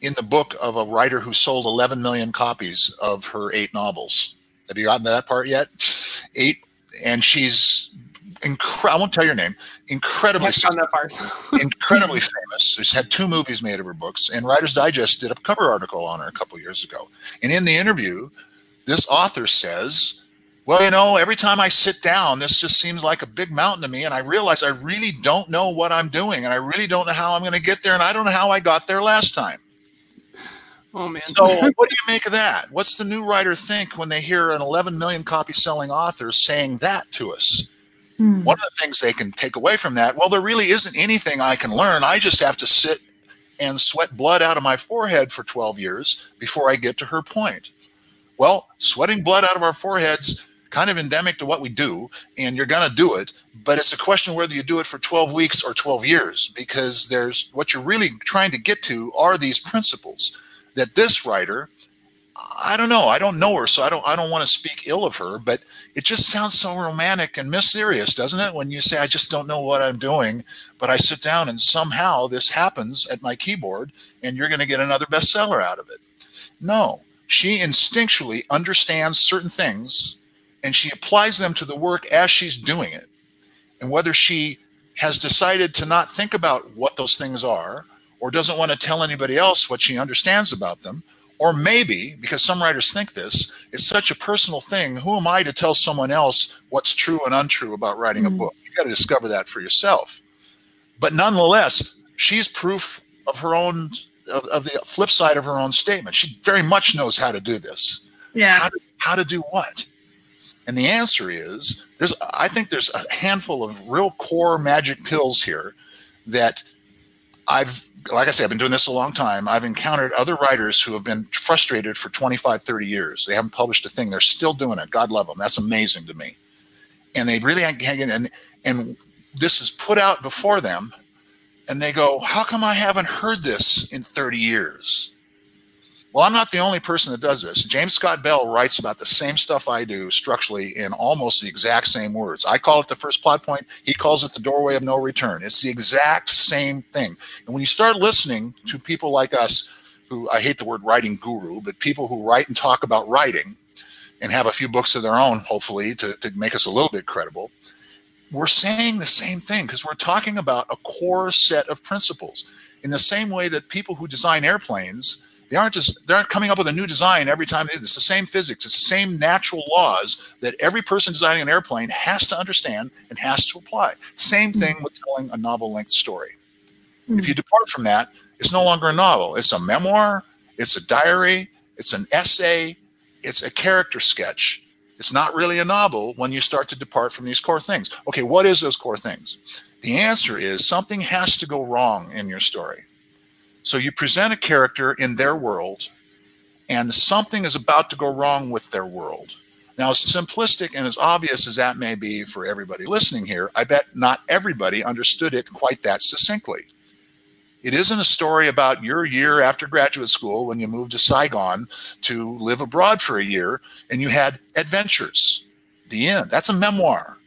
in the book of a writer who sold 11 million copies of her eight novels. Have you gotten to that part yet? Eight, and she's incredible. I won't tell your name. Incredibly, incredibly famous. She's had two movies made of her books, and Writer's Digest did a cover article on her a couple years ago. And in the interview, this author says, "Well, you know, every time I sit down, this just seems like a big mountain to me, and I realize I really don't know what I'm doing, and I really don't know how I'm going to get there, and I don't know how I got there last time." Oh man. So what do you make of that? What's the new writer think when they hear an 11 million copy selling author saying that to us? Hmm. One of the things they can take away from that, well, there really isn't anything I can learn. I just have to sit and sweat blood out of my forehead for 12 years before I get to her point. Well, sweating blood out of our foreheads kind of endemic to what we do and you're going to do it but it's a question whether you do it for 12 weeks or 12 years because there's what you're really trying to get to are these principles that this writer I don't know. I don't know her, so I don't. I don't want to speak ill of her. But it just sounds so romantic and mysterious, doesn't it? When you say, "I just don't know what I'm doing," but I sit down and somehow this happens at my keyboard, and you're going to get another bestseller out of it. No, she instinctually understands certain things, and she applies them to the work as she's doing it. And whether she has decided to not think about what those things are, or doesn't want to tell anybody else what she understands about them or maybe, because some writers think this, it's such a personal thing. Who am I to tell someone else what's true and untrue about writing mm. a book? You got to discover that for yourself. But nonetheless, she's proof of her own, of, of, the flip side of her own statement. She very much knows how to do this. Yeah. How to, how to do what? And the answer is there's, I think there's a handful of real core magic pills here that I've like I said, I've been doing this a long time. I've encountered other writers who have been frustrated for 25, 30 years. They haven't published a thing. They're still doing it. God love them. That's amazing to me. And they really in. And, and this is put out before them. And they go, How come I haven't heard this in 30 years? Well, I'm not the only person that does this. James Scott Bell writes about the same stuff I do structurally in almost the exact same words. I call it the first plot point. He calls it the doorway of no return. It's the exact same thing. And when you start listening to people like us, who I hate the word writing guru, but people who write and talk about writing and have a few books of their own, hopefully, to, to make us a little bit credible, we're saying the same thing because we're talking about a core set of principles. In the same way that people who design airplanes they aren't just they aren't coming up with a new design every time. It's the same physics, it's the same natural laws that every person designing an airplane has to understand and has to apply. Same hmm. thing with telling a novel-length story. Mm-hmm. If you depart from that, it's no longer a novel. It's a memoir, it's a diary, it's an essay, it's a character sketch. It's not really a novel when you start to depart from these core things. Okay, what is those core things? The answer is something has to go wrong in your story. So you present a character in their world, and something is about to go wrong with their world. Now, as simplistic and as obvious as that may be for everybody listening here, I bet not everybody understood it quite that succinctly. It isn't a story about your year after graduate school when you moved to Saigon to live abroad for a year and you had adventures. The end. That's a memoir.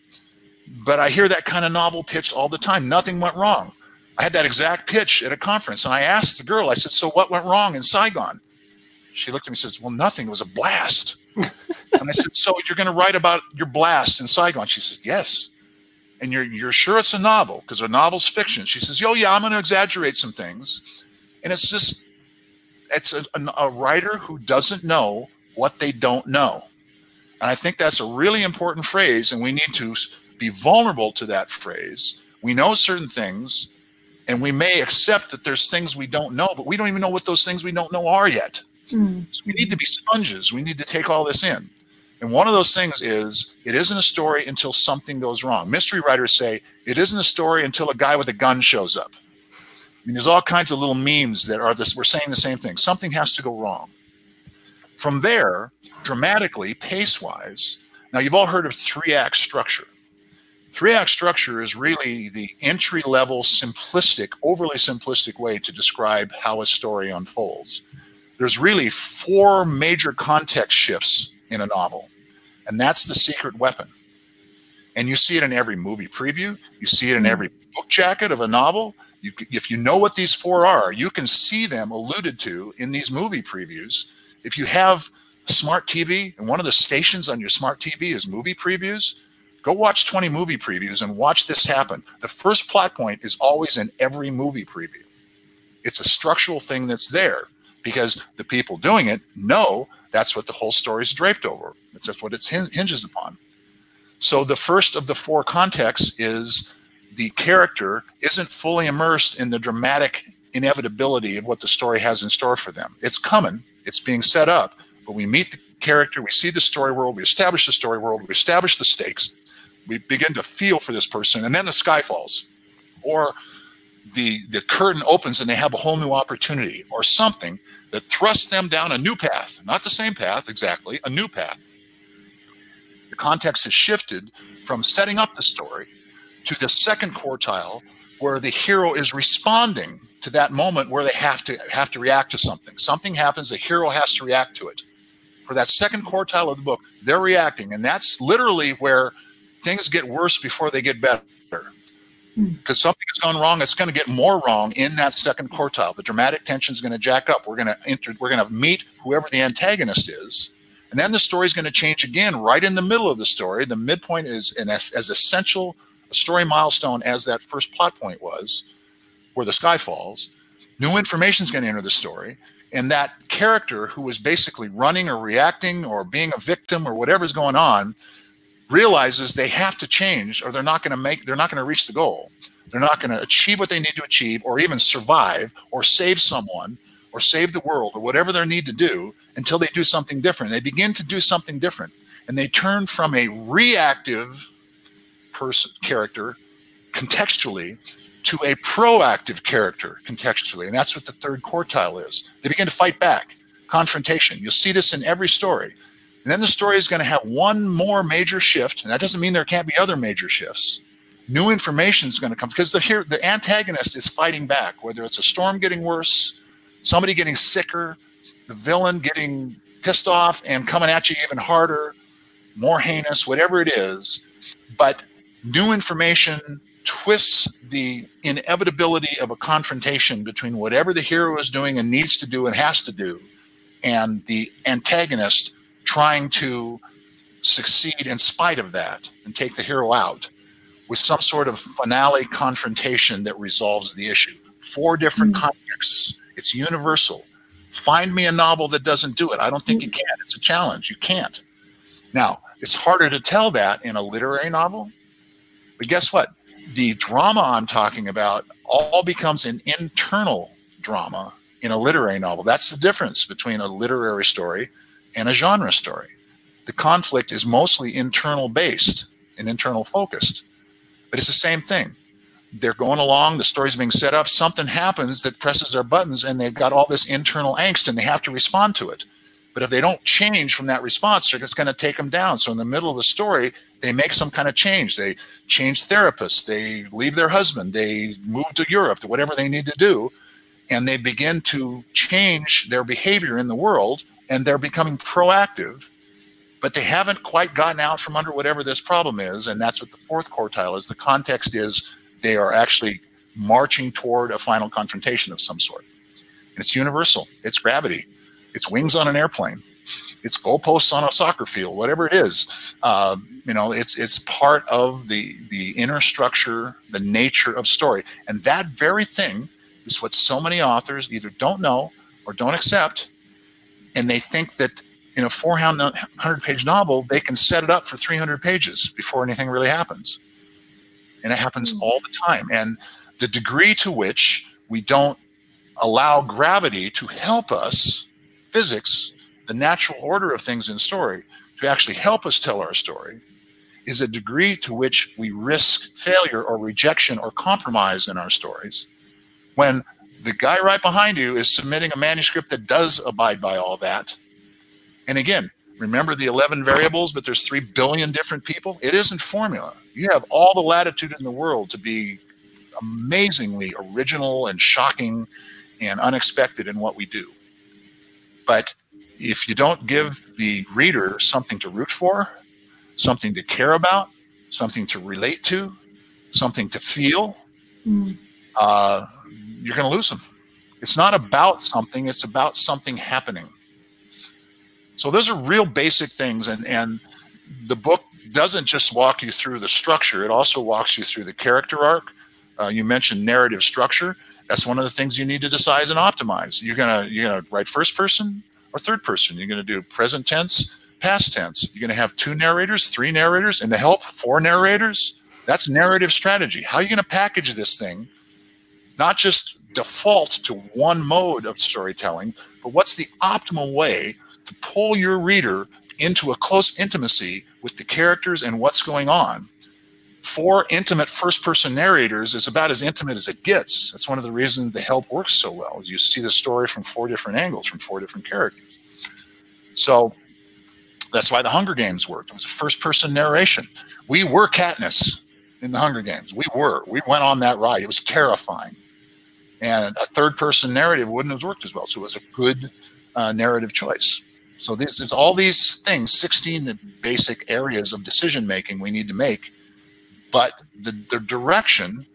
But I hear that kind of novel pitched all the time. Nothing went wrong. I had that exact pitch at a conference and I asked the girl, I said, So what went wrong in Saigon? She looked at me and says, Well, nothing. It was a blast. and I said, So you're going to write about your blast in Saigon? She said, Yes. And you're, you're sure it's a novel because a novel's fiction. She says, Yo, yeah, I'm going to exaggerate some things. And it's just, it's a, a writer who doesn't know what they don't know. And I think that's a really important phrase, and we need to be vulnerable to that phrase. We know certain things, and we may accept that there's things we don't know, but we don't even know what those things we don't know are yet. Mm. So we need to be sponges. We need to take all this in. And one of those things is it isn't a story until something goes wrong. Mystery writers say it isn't a story until a guy with a gun shows up. I mean, there's all kinds of little memes that are this. We're saying the same thing. Something has to go wrong. From there, dramatically, pace-wise, now you've all heard of three-act structure. Three-act structure is really the entry-level, simplistic, overly simplistic way to describe how a story unfolds there's really four major context shifts in a novel, and that's the secret weapon. And you see it in every movie preview, you see it in mm-hmm. every book jacket of a novel. You, if you know what these four are, you can see them alluded to in these movie previews. If you have smart TV and one of the stations on your smart TV is movie previews, go watch 20 movie previews and watch this happen. The first plot point is always in every movie preview. It's a structural thing that's there because the people doing it know that's what the whole story is draped over. That's what it hinges upon. So the first of the four contexts is the character isn't fully immersed in the dramatic inevitability of what the story has in store for them. It's coming, it's being set up, but we meet the character, we see the story world, we establish the story world, we establish the stakes, we begin to feel for this person, and then the sky falls. Or the, the curtain opens and they have a whole new opportunity or something that thrusts them down a new path, not the same path exactly, a new path. The context has shifted from setting up the story to the second quartile where the hero is responding to that moment where they have to have to react to something. Something happens, the hero has to react to it. For that second quartile of the book, they're reacting, and that's literally where things get worse before they get better hmm. because something has gone wrong. It's going to get more wrong in that second quartile. The dramatic tension is going to jack up. We're going to enter. We're going to meet whoever the antagonist is, and then the story is going to change again right in the middle of the story. The midpoint is an as, as essential a story milestone as that first plot point was, where the sky falls. New information is going to enter the story, and that character who was basically running or reacting or being a victim or whatever's going on realizes they have to change or they're not going to make they're not going to reach the goal. They're not going to achieve what they need to achieve or even survive or save someone or save the world or whatever they need to do until they do something different. They begin to do something different and they turn from a reactive person character contextually to a proactive character contextually. And that's what the third quartile is. They begin to fight back. Confrontation. You'll see this in every story and then the story is going to have one more major shift, and that doesn't mean there can't be other major shifts. New information is going to come because the here the antagonist is fighting back, whether it's a storm getting worse, somebody getting sicker, the villain getting pissed off and coming at you even harder, more heinous, whatever it is. But new information twists the inevitability of a confrontation between whatever the hero is doing and needs to do and has to do and the antagonist trying to succeed in spite of that and take the hero out with some sort of finale confrontation that resolves the issue. Four different mm-hmm. contexts. It's universal. Find me a novel that doesn't do it. I don't think you can. It's a challenge. You can't. Now, it's harder to tell that in a literary novel. But guess what? The drama I'm talking about all becomes an internal drama in a literary novel. That's the difference between a literary story and a genre story. The conflict is mostly internal based and internal focused, but it's the same thing. They're going along, the story's being set up, something happens that presses their buttons, and they've got all this internal angst and they have to respond to it. But if they don't change from that response, it's going to take them down. So in the middle of the story, they make some kind of change. They change therapists. They leave their husband. They move to Europe, whatever they need to do. And they begin to change their behavior in the world and they're becoming proactive. But they haven't quite gotten out from under whatever this problem is. And that's what the fourth quartile is. The context is they are actually marching toward a final confrontation of some sort. And it's universal, it's gravity, it's wings on an airplane, it's goalposts on a soccer field, whatever it is. Uh, you know, it's it's part of the the inner structure, the nature of story, and that very thing is what so many authors either don't know or don't accept, and they think that in a 400 page novel they can set it up for 300 pages before anything really happens, and it happens hmm. all the time. And the degree to which we don't allow gravity to help us, physics, the natural order of things in story, to actually help us tell our story, is a degree to which we risk failure or rejection or compromise in our stories when the guy right behind you is submitting a manuscript that does abide by all that. And again, remember the 11 variables, but there's 3 billion different people? It isn't formula. You have all the latitude in the world to be amazingly original and shocking and unexpected in what we do. But if you don't give the reader something to root for, something to care about, something to relate to, something to feel, mm. uh, you're going to lose them. It's not about something, it's about something happening. So those are real basic things. And, and the book doesn't just walk you through the structure, it also walks you through the character arc, uh, you mentioned narrative structure. That's one of the things you need to decide and optimize. You're gonna you're gonna write first person or third person. You're gonna do present tense, past tense. You're gonna have two narrators, three narrators, and the help four narrators. That's narrative strategy. How are you gonna package this thing? Not just default to one mode of storytelling, but what's the optimal way to pull your reader into a close intimacy with the characters and what's going on four intimate first person narrators is about as intimate as it gets. That's one of the reasons the help works so well is you see the story from four different angles, from four different characters. So that's why the Hunger Games worked. It was a first person narration. We were Katniss in the Hunger Games. We were. We went on that ride. It was terrifying. And a third person narrative wouldn't have worked as well. So it was a good uh, narrative choice. So this is all these things, 16 basic areas of decision making we need to make but the, the direction,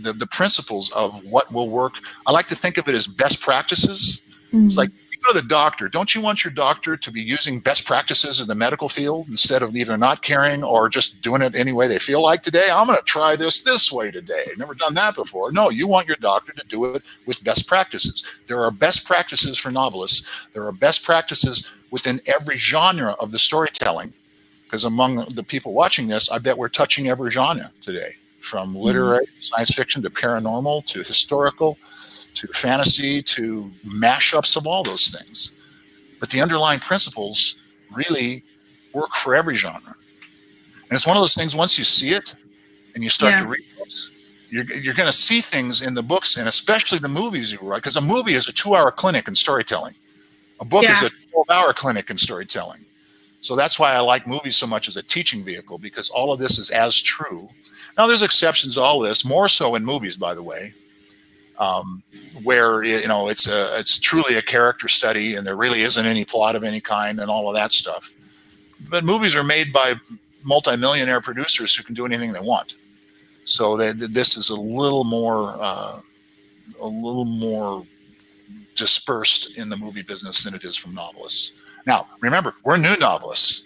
the, the principles of what will work, I like to think of it as best practices. Mm-hmm. It's like you go to the doctor. Don't you want your doctor to be using best practices in the medical field instead of either not caring or just doing it any way they feel like today? I'm going to try this this way today. Never done that before. No, you want your doctor to do it with best practices. There are best practices for novelists. There are best practices within every genre of the storytelling because among the people watching this, I bet we're touching every genre today, from literary mm-hmm. science fiction to paranormal to historical to fantasy to mashups of all those things. But the underlying principles really work for every genre. And it's one of those things, once you see it and you start yeah. to read books, you're, you're going to see things in the books and especially the movies you write, because a movie is a two hour clinic in storytelling. A book yeah. is a 12 hour clinic in storytelling. So that's why I like movies so much as a teaching vehicle because all of this is as true. Now, there's exceptions to all this, more so in movies, by the way, um, where you know it's a it's truly a character study and there really isn't any plot of any kind and all of that stuff. But movies are made by multimillionaire producers who can do anything they want. So they, this is a little more uh, a little more dispersed in the movie business than it is from novelists. Now, remember, we're new novelists.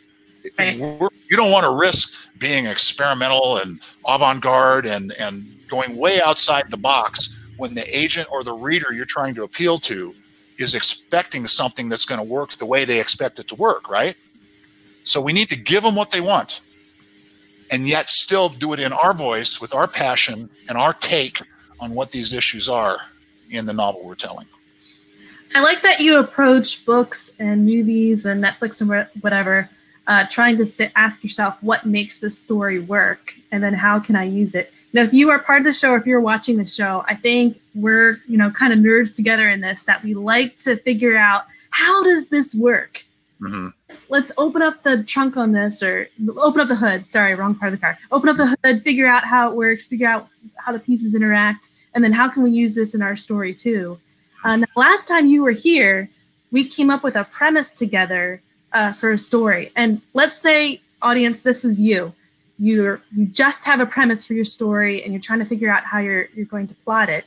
Right. We're, you don't want to risk being experimental and avant-garde and, and going way outside the box when the agent or the reader you're trying to appeal to is expecting something that's going to work the way they expect it to work, right? So we need to give them what they want and yet still do it in our voice with our passion and our take on what these issues are in the novel we're telling. I like that you approach books and movies and Netflix and whatever, uh, trying to sit, ask yourself what makes this story work, and then how can I use it. Know, if you are part of the show, or if you're watching the show, I think we're you know kind of nerds together in this that we like to figure out how does this work? Mhm. Let's open up the trunk on this, or open up the hood. Sorry, wrong part of the car. Open up the hood, figure out how it works, figure out how the pieces interact, and then how can we use this in our story too? Uh, now, last time you were here, we came up with a premise together uh, for a story. And let's say, audience, this is you. You're you just have a premise for your story, and you're trying to figure out how you're you're going to plot it.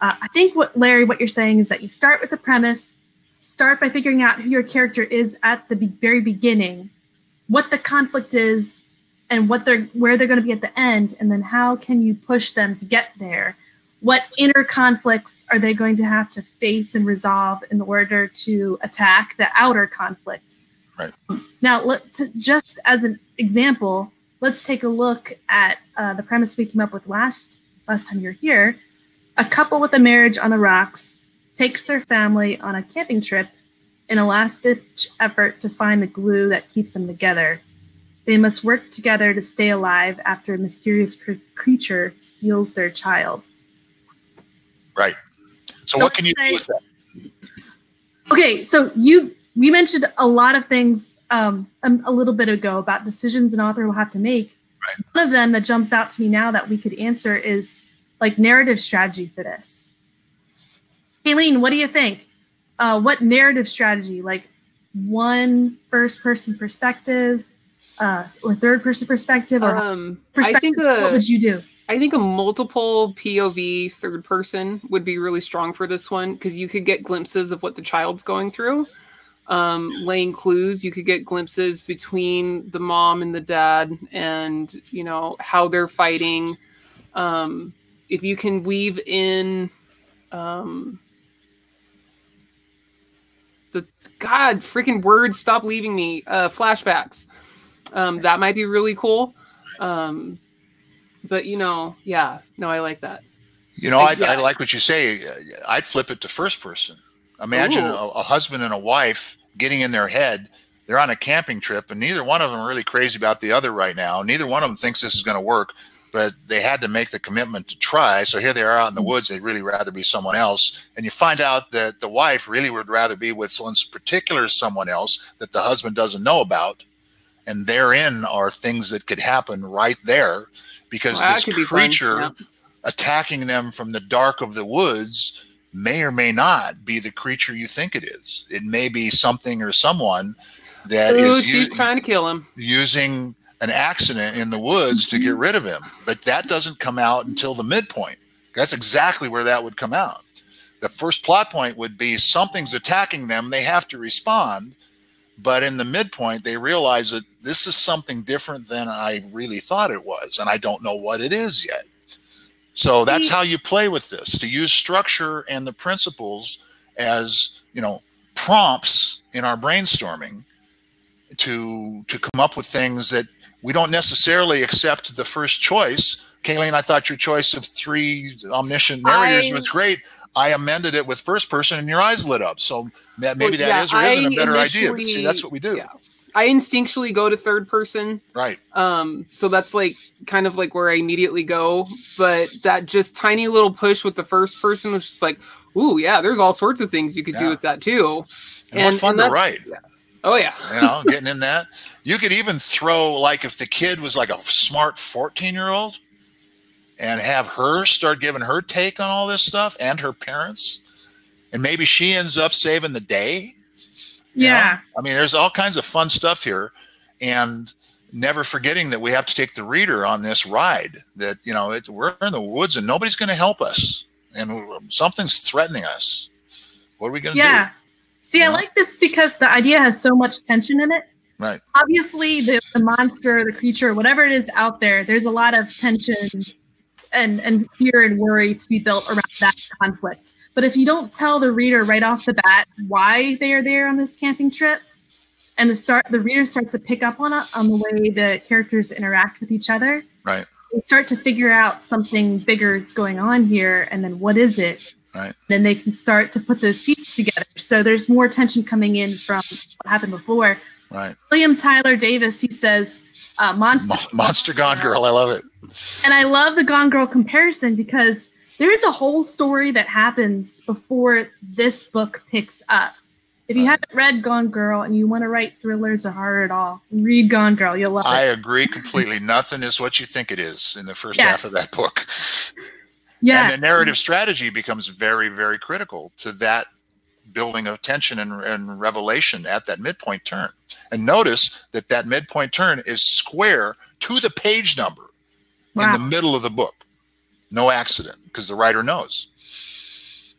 Uh, I think what Larry, what you're saying is that you start with the premise, start by figuring out who your character is at the be- very beginning, what the conflict is, and what they're where they're going to be at the end, and then how can you push them to get there? What inner conflicts are they going to have to face and resolve in order to attack the outer conflict? Right. Now, let, to, just as an example, let's take a look at uh, the premise we came up with last last time you're here. A couple with a marriage on the rocks takes their family on a camping trip in a last ditch effort to find the glue that keeps them together. They must work together to stay alive after a mysterious cr- creature steals their child. Right. So, So what can you let's do with that? Okay, so you we mentioned a lot of things um, um, a little bit ago about decisions an author will have to make. Right. One of them that jumps out to me now that we could answer is like narrative strategy for this. Kayleen, what do you think? Uh, what narrative strategy, like one first person perspective uh, or third person perspective, or Um, I perspective, think what a, would you do? I think a multiple POV third person would be really strong for this one because you could get glimpses of what the child's going through. Um, laying clues, you could get glimpses between the mom and the dad, and you know how they're fighting. Um, if you can weave in um, the God freaking words, stop leaving me. Uh, flashbacks. Um, that might be really cool. Um, but you know, yeah, no, I like that. You know, I, Yeah. I like what you say. I'd flip it to first person. Imagine a, a husband and a wife getting in their head. They're on a camping trip, and neither one of them are really crazy about the other right now. Neither one of them thinks this is going to work, but they had to make the commitment to try. So here they are out in the woods. They'd really rather be someone else. And you find out that the wife really would rather be with one particular someone else that the husband doesn't know about. And therein are things that could happen right there because Well, this creature yeah. attacking them from the dark of the woods may or may not be the creature you think it is. It may be something or someone that Ooh, is trying to kill him. using an accident in the woods to get rid of him. But that doesn't come out until the midpoint. That's exactly where that would come out. The first plot point would be something's attacking them, they have to respond. But in the midpoint, they realize that this is something different than I really thought it was, and I don't know what it is yet. So that's how you play with this to use structure and the principles as you know prompts in our brainstorming to to come up with things that we don't necessarily accept the first choice. Kayleen, I thought your choice of three omniscient narrators I- was great. I amended it with first person, and your eyes lit up. So that maybe Well, that yeah, is or isn't a better idea. But see, that's what we do, yeah. I instinctually go to third person. right? Um, so that's like kind of like where I immediately go. But that just tiny little push with the first person was just like, ooh, yeah, there's all sorts of things you could Yeah. do with that too. And, what And- fun and to write. Oh yeah. You know, getting in that. You could even throw like if the kid was like a smart fourteen year old, and have her start giving her take on all this stuff, and her parents, and maybe she ends up saving the day. You know? Yeah. I mean, there's all kinds of fun stuff here, and never forgetting that we have to take the reader on this ride. That you know, it, we're in the woods and nobody's going to help us, and something's threatening us. What are we going to do? Yeah. See, I Yeah. like this because the idea has so much tension in it. Right. Obviously, the, the monster, the creature, whatever it is out there, there's a lot of tension and, and fear and worry to be built around that conflict. But if you don't tell the reader right off the bat why they are there on this camping trip, and the start the reader starts to pick up on it on the way the characters interact with each other, Right. they start to figure out something bigger is going on here, and then what is it? Right. Then they can start to put those pieces together. So there's more tension coming in from what happened before. Right. William Tyler Davis, he says, uh, monster. Mo- Monster Gone Girl. I love it. And I love the Gone Girl comparison because there is a whole story that happens before this book picks up. If you uh, haven't read Gone Girl and you want to write thrillers or horror at all, read Gone Girl. You'll love it. I agree completely. Nothing is what you think it is in the first yes. half of that book. Yes. And the narrative strategy becomes very, very critical to that building of tension and, and revelation at that midpoint turn. And notice that that midpoint turn is square to the page number wow. in the middle of the book. No accident, because the writer knows.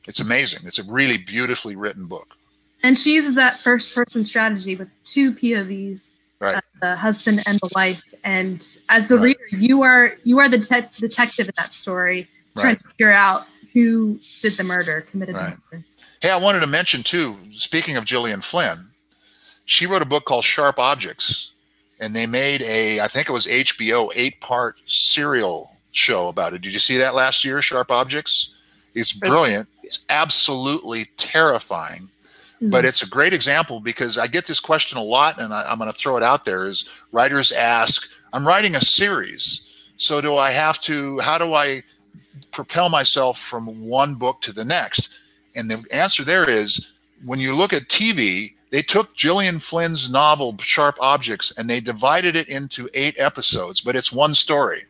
It's amazing. It's a really beautifully written book. And she uses that first person strategy with two POVs, right. uh, the husband and the wife. And as the right. reader, you are you are the te- detective in that story, trying right. to figure out who did the murder, committed right. the murder. Hey, I wanted to mention too. Speaking of Gillian Flynn, she wrote a book called Sharp Objects, and they made a I think it was HBO eight part serial show about it. Did you see that last year, Sharp Objects? It's brilliant. It's absolutely terrifying, mm-hmm. but it's a great example because I get this question a lot, and I, I'm going to throw it out there. Is writers ask, "I'm writing a series, so do I have to? How do I propel myself from one book to the next?" And the answer there is, when you look at TV, they took Gillian Flynn's novel Sharp Objects and they divided it into eight episodes, but it's one story.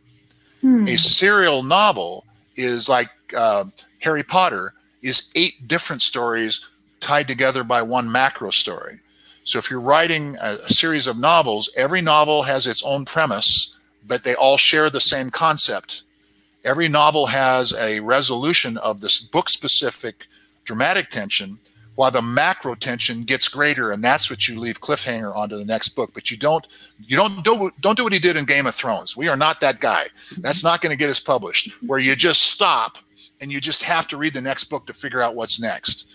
Hmm. A serial novel is like uh, Harry Potter is eight different stories tied together by one macro story. So if you're writing a, a series of novels, every novel has its own premise, but they all share the same concept. Every novel has a resolution of this book specific dramatic tension while the macro tension gets greater and that's what you leave cliffhanger onto the next book. But you don't you don't do don't do what he did in game of thrones. We are not that guy. That's not going to get us published where you just stop and you just have to read the next book to figure out what's next.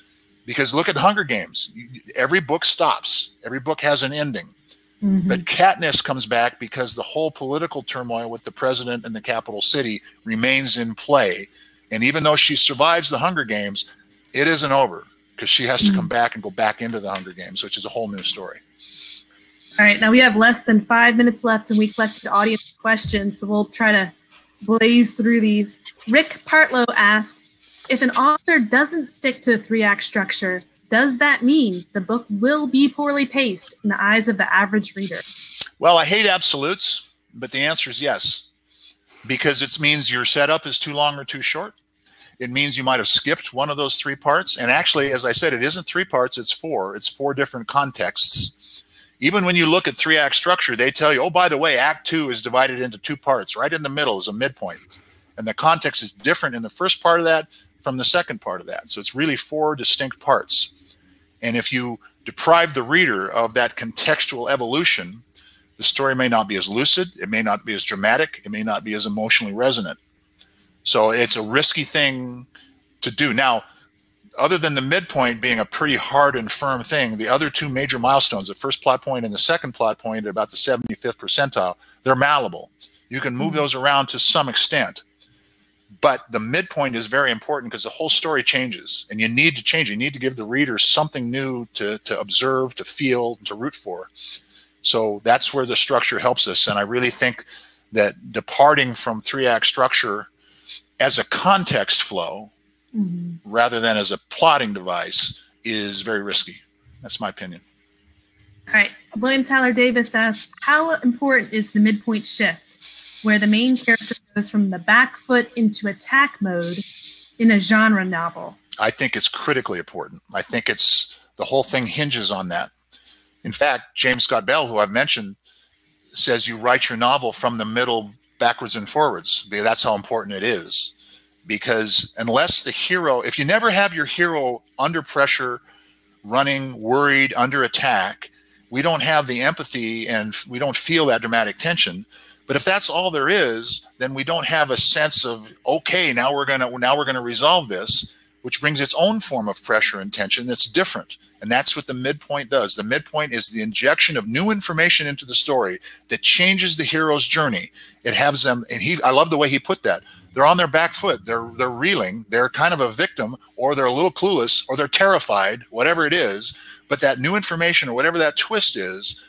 Because look at hunger games. Every book stops. Every book has an ending. Mm-hmm. but katniss comes back because the whole political turmoil with the president and the capital city remains in play. And even though she survives the hunger games it isn't over because she has to come mm. back and go back into the Hunger Games, which is a whole new story. All right, now we have less than five minutes left, and we collected audience questions, so we'll try to blaze through these. Rick Partlow asks If an author doesn't stick to a three act structure, does that mean the book will be poorly paced in the eyes of the average reader? Well, I hate absolutes, but the answer is yes, because it means your setup is too long or too short it means you might have skipped one of those three parts. And actually, as I said, it isn't three parts, it's four. It's four different contexts. Even when you look at three act structure, they tell you, oh, by the way, act two is divided into two parts. Right in the middle is a midpoint. And the context is different in the first part of that from the second part of that. So it's really four distinct parts. And if you deprive the reader of that contextual evolution, the story may not be as lucid, it may not be as dramatic, it may not be as emotionally resonant. So it's a risky thing to do. Now, other than the midpoint being a pretty hard and firm thing, the other two major milestones, the first plot point and the second plot point at about the 75th percentile, they're malleable. You can move mm-hmm. those around to some extent. But the midpoint is very important because the whole story changes and you need to change. You need to give the reader something new to, to observe, to feel, to root for. So that's where the structure helps us. And I really think that departing from three act structure as a context flow mm-hmm. rather than as a plotting device is very risky. That's my opinion. All right. William Tyler Davis asks How important is the midpoint shift where the main character goes from the back foot into attack mode in a genre novel? I think it's critically important. I think it's the whole thing hinges on that. In fact, James Scott Bell, who I've mentioned, says you write your novel from the middle backwards and forwards. That's how important it is. Because unless the hero, if you never have your hero under pressure, running, worried, under attack, we don't have the empathy and we don't feel that dramatic tension. But if that's all there is, then we don't have a sense of okay, now we're gonna now we're gonna resolve this, which brings its own form of pressure and tension that's different. And that's what the midpoint does. The midpoint is the injection of new information into the story that changes the hero's journey. It has them, and he, I love the way he put that. They're on their back foot. They're they're reeling. They're kind of a victim, or they're a little clueless, or they're terrified, whatever it is. But that new information, or whatever that twist is,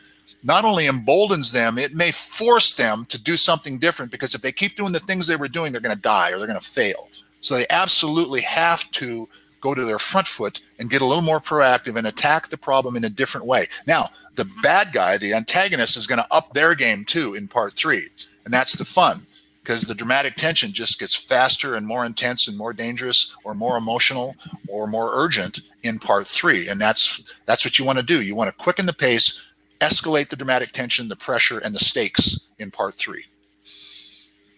not only emboldens them, it may force them to do something different. Because if they keep doing the things they were doing, they're going to die or they're going to fail. So they absolutely have to go to their front foot and get a little more proactive and attack the problem in a different way. Now, the mm-hmm. bad guy, the antagonist, is going to up their game too in part three. And that's the fun because the dramatic tension just gets faster and more intense and more dangerous or more emotional or more urgent in part three. And that's that's what you want to do. You want to quicken the pace, escalate the dramatic tension, the pressure, and the stakes in part three.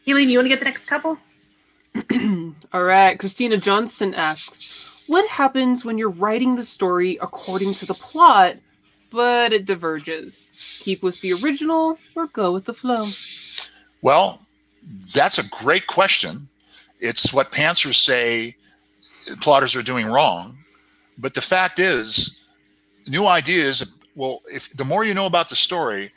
Helene, you want to get the next couple? All right. Christina Johnson asks, what happens when you're writing the story according to the plot, but it diverges? Keep with the original or go with the flow? Well, that's a great question. It's what pantsers say plotters are doing wrong. But the fact is, new ideas, well, if the more you know about the story,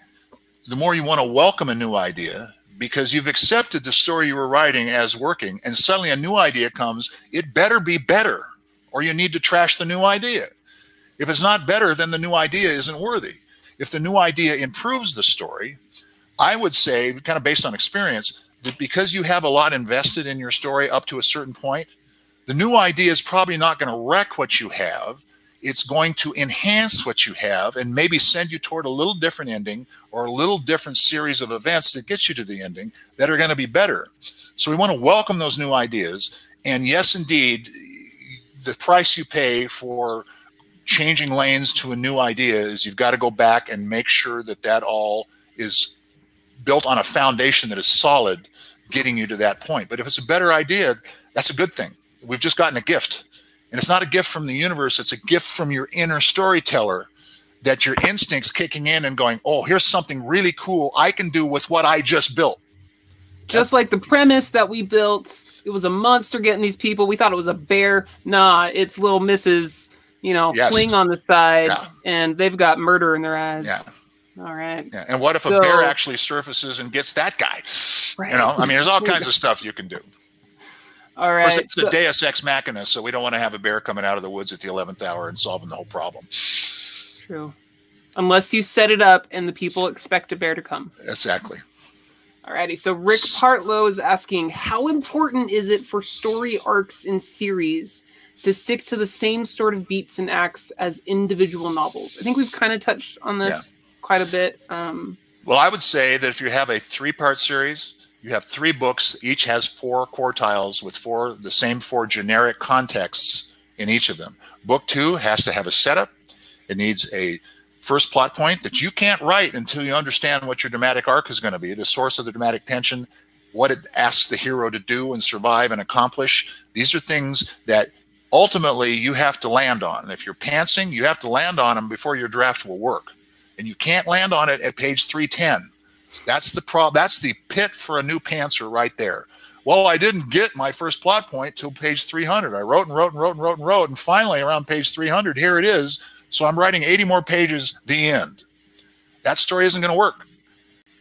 the more you want to welcome a new idea because you've accepted the story you were writing as working and suddenly a new idea comes, it better be better or you need to trash the new idea. If it's not better, then the new idea isn't worthy. If the new idea improves the story, I would say, kind of based on experience, that because you have a lot invested in your story up to a certain point, the new idea is probably not going to wreck what you have. It's going to enhance what you have and maybe send you toward a little different ending or a little different series of events that gets you to the ending that are going to be better. So we want to welcome those new ideas. And yes, indeed, the price you pay for changing lanes to a new idea is you've got to go back and make sure that that all is built on a foundation that is solid getting you to that point. But if it's a better idea, that's a good thing. We've just gotten a gift. And it's not a gift from the universe, it's a gift from your inner storyteller that your instincts kicking in and going, oh, here's something really cool I can do with what I just built. Just like the premise that we built, it was a monster getting these people. We thought it was a bear. Nah, it's little Mrs. You know, yes. fling on the side, yeah. and they've got murder in their eyes. Yeah. All right. Yeah. And what if so, a bear actually surfaces and gets that guy? Right. You know, I mean, there's all kinds of stuff you can do. All right. Course, it's so, a Deus Ex Machina, so we don't want to have a bear coming out of the woods at the eleventh hour and solving the whole problem. True. Unless you set it up and the people expect a bear to come. Exactly. Alrighty, so Rick Partlow is asking, how important is it for story arcs in series to stick to the same sort of beats and acts as individual novels? I think we've kind of touched on this yeah. quite a bit. Um, well, I would say that if you have a three-part series, you have three books. Each has four quartiles with four the same four generic contexts in each of them. Book two has to have a setup. It needs a first plot point that you can't write until you understand what your dramatic arc is going to be, the source of the dramatic tension, what it asks the hero to do and survive and accomplish. These are things that ultimately you have to land on. If you're pantsing, you have to land on them before your draft will work. And you can't land on it at page 310 that's the problem. That's the pit for a new pantser right there. Well, I didn't get my first plot point till page 300. I wrote and wrote and wrote and wrote and wrote, and finally around page 300, here it is. So I'm writing 80 more pages. The end. That story isn't going to work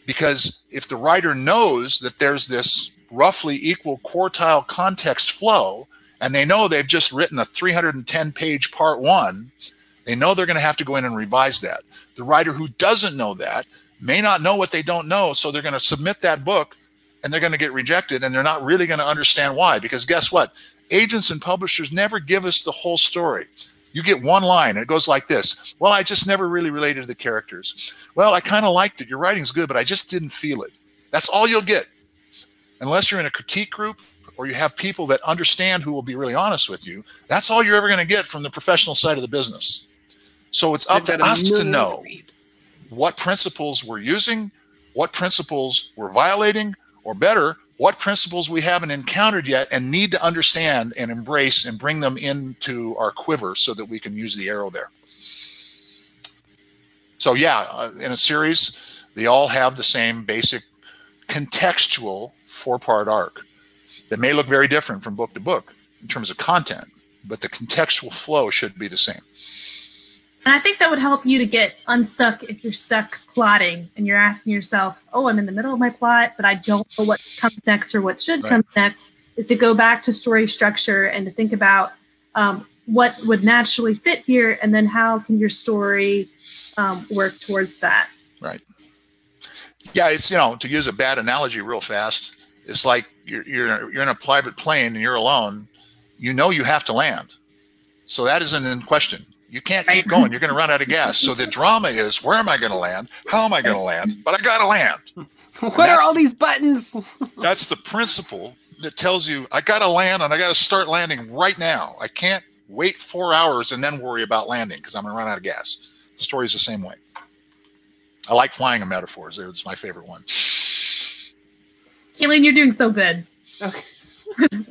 because if the writer knows that there's this roughly equal quartile context flow, and they know they've just written a 310 page part one, they know they're going to have to go in and revise that. The writer who doesn't know that may not know what they don't know. So they're going to submit that book and they're going to get rejected and they're not really going to understand why. Because guess what? Agents and publishers never give us the whole story. You get one line, and it goes like this Well, I just never really related to the characters. Well, I kind of liked it. Your writing's good, but I just didn't feel it. That's all you'll get. Unless you're in a critique group or you have people that understand who will be really honest with you, that's all you're ever going to get from the professional side of the business. So it's up to us to know. Read what principles we're using, what principles we're violating, or better, what principles we haven't encountered yet and need to understand and embrace and bring them into our quiver so that we can use the arrow there. So yeah, uh, in a series, they all have the same basic contextual four-part arc that may look very different from book to book in terms of content, but the contextual flow should be the same. And I think that would help you to get unstuck if you're stuck plotting and you're asking yourself, oh, I'm in the middle of my plot, but I don't know what comes next or what should right. come next, is to go back to story structure and to think about um, what would naturally fit here and then how can your story um, work towards that. Right. Yeah, it's, you know, to use a bad analogy real fast, it's like you're, you're, you're in a private plane and you're alone. You know you have to land So that isn't in question. You can't keep going. You're going to run out of gas. So the drama is where am I going to land? How am I going to land? But I got to land. what are all these buttons? that's the principle that tells you I got to land and I got to start landing right now. I can't wait four hours and then worry about landing because I'm going to run out of gas. The story's the same way. I like flying in metaphors. It's my favorite one. Kaylene, you're doing so good. Okay.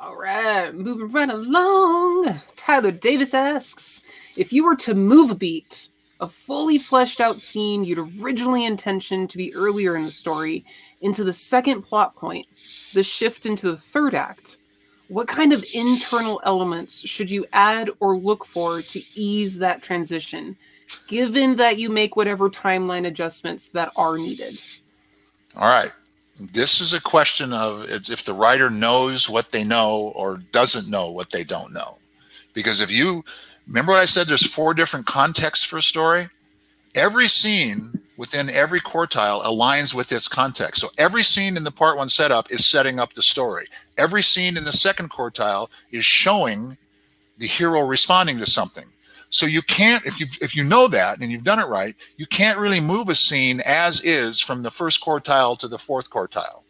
All right, moving right along. Tyler Davis asks if you were to move a beat, a fully fleshed out scene you'd originally intentioned to be earlier in the story, into the second plot point, the shift into the third act, what kind of internal elements should you add or look for to ease that transition, given that you make whatever timeline adjustments that are needed? All right. This is a question of if the writer knows what they know or doesn't know what they don't know. Because if you remember what I said, there's four different contexts for a story. Every scene within every quartile aligns with its context. So every scene in the part one setup is setting up the story. Every scene in the second quartile is showing the hero responding to something. So you can't, if you if you know that and you've done it right, you can't really move a scene as is from the first quartile to the fourth quartile,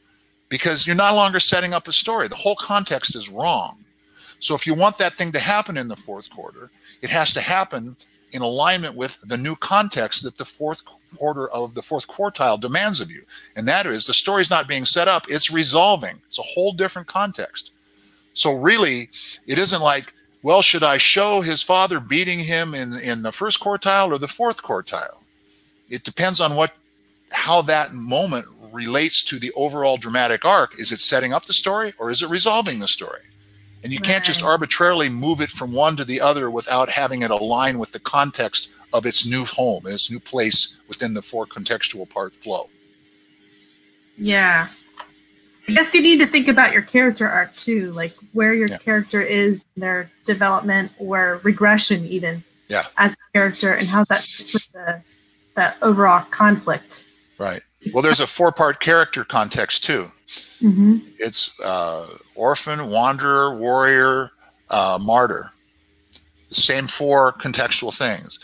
because you're no longer setting up a story. The whole context is wrong. So if you want that thing to happen in the fourth quarter, it has to happen in alignment with the new context that the fourth quarter of the fourth quartile demands of you. And that is the story's not being set up, it's resolving. It's a whole different context. So really, it isn't like, well, should I show his father beating him in, in the first quartile or the fourth quartile? It depends on what how that moment relates to the overall dramatic arc. Is it setting up the story or is it resolving the story? And you can't just arbitrarily move it from one to the other without having it align with the context of its new home, its new place within the four contextual part flow. Yeah. I guess you need to think about your character arc too, like where your yeah. character is, their development or regression, even. Yeah. As a character, and how that fits with the that overall conflict. Right. Well, there's a four-part character context too. Mm-hmm. It's uh, orphan, wanderer, warrior, uh, martyr. The same four contextual things.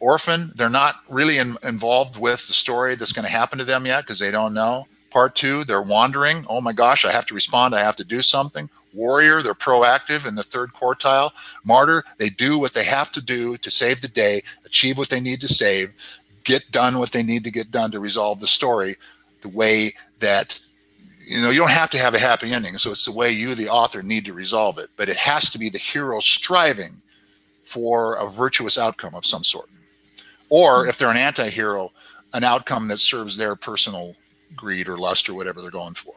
Orphan, they're not really in, involved with the story that's going to happen to them yet because they don't know. Part two, they're wandering. Oh my gosh, I have to respond. I have to do something. Warrior, they're proactive in the third quartile. Martyr, they do what they have to do to save the day, achieve what they need to save, get done what they need to get done to resolve the story the way that you know you don't have to have a happy ending. So it's the way you the author need to resolve it. But it has to be the hero striving for a virtuous outcome of some sort. Or if they're an anti-hero an outcome that serves their personal greed or lust or whatever they're going for.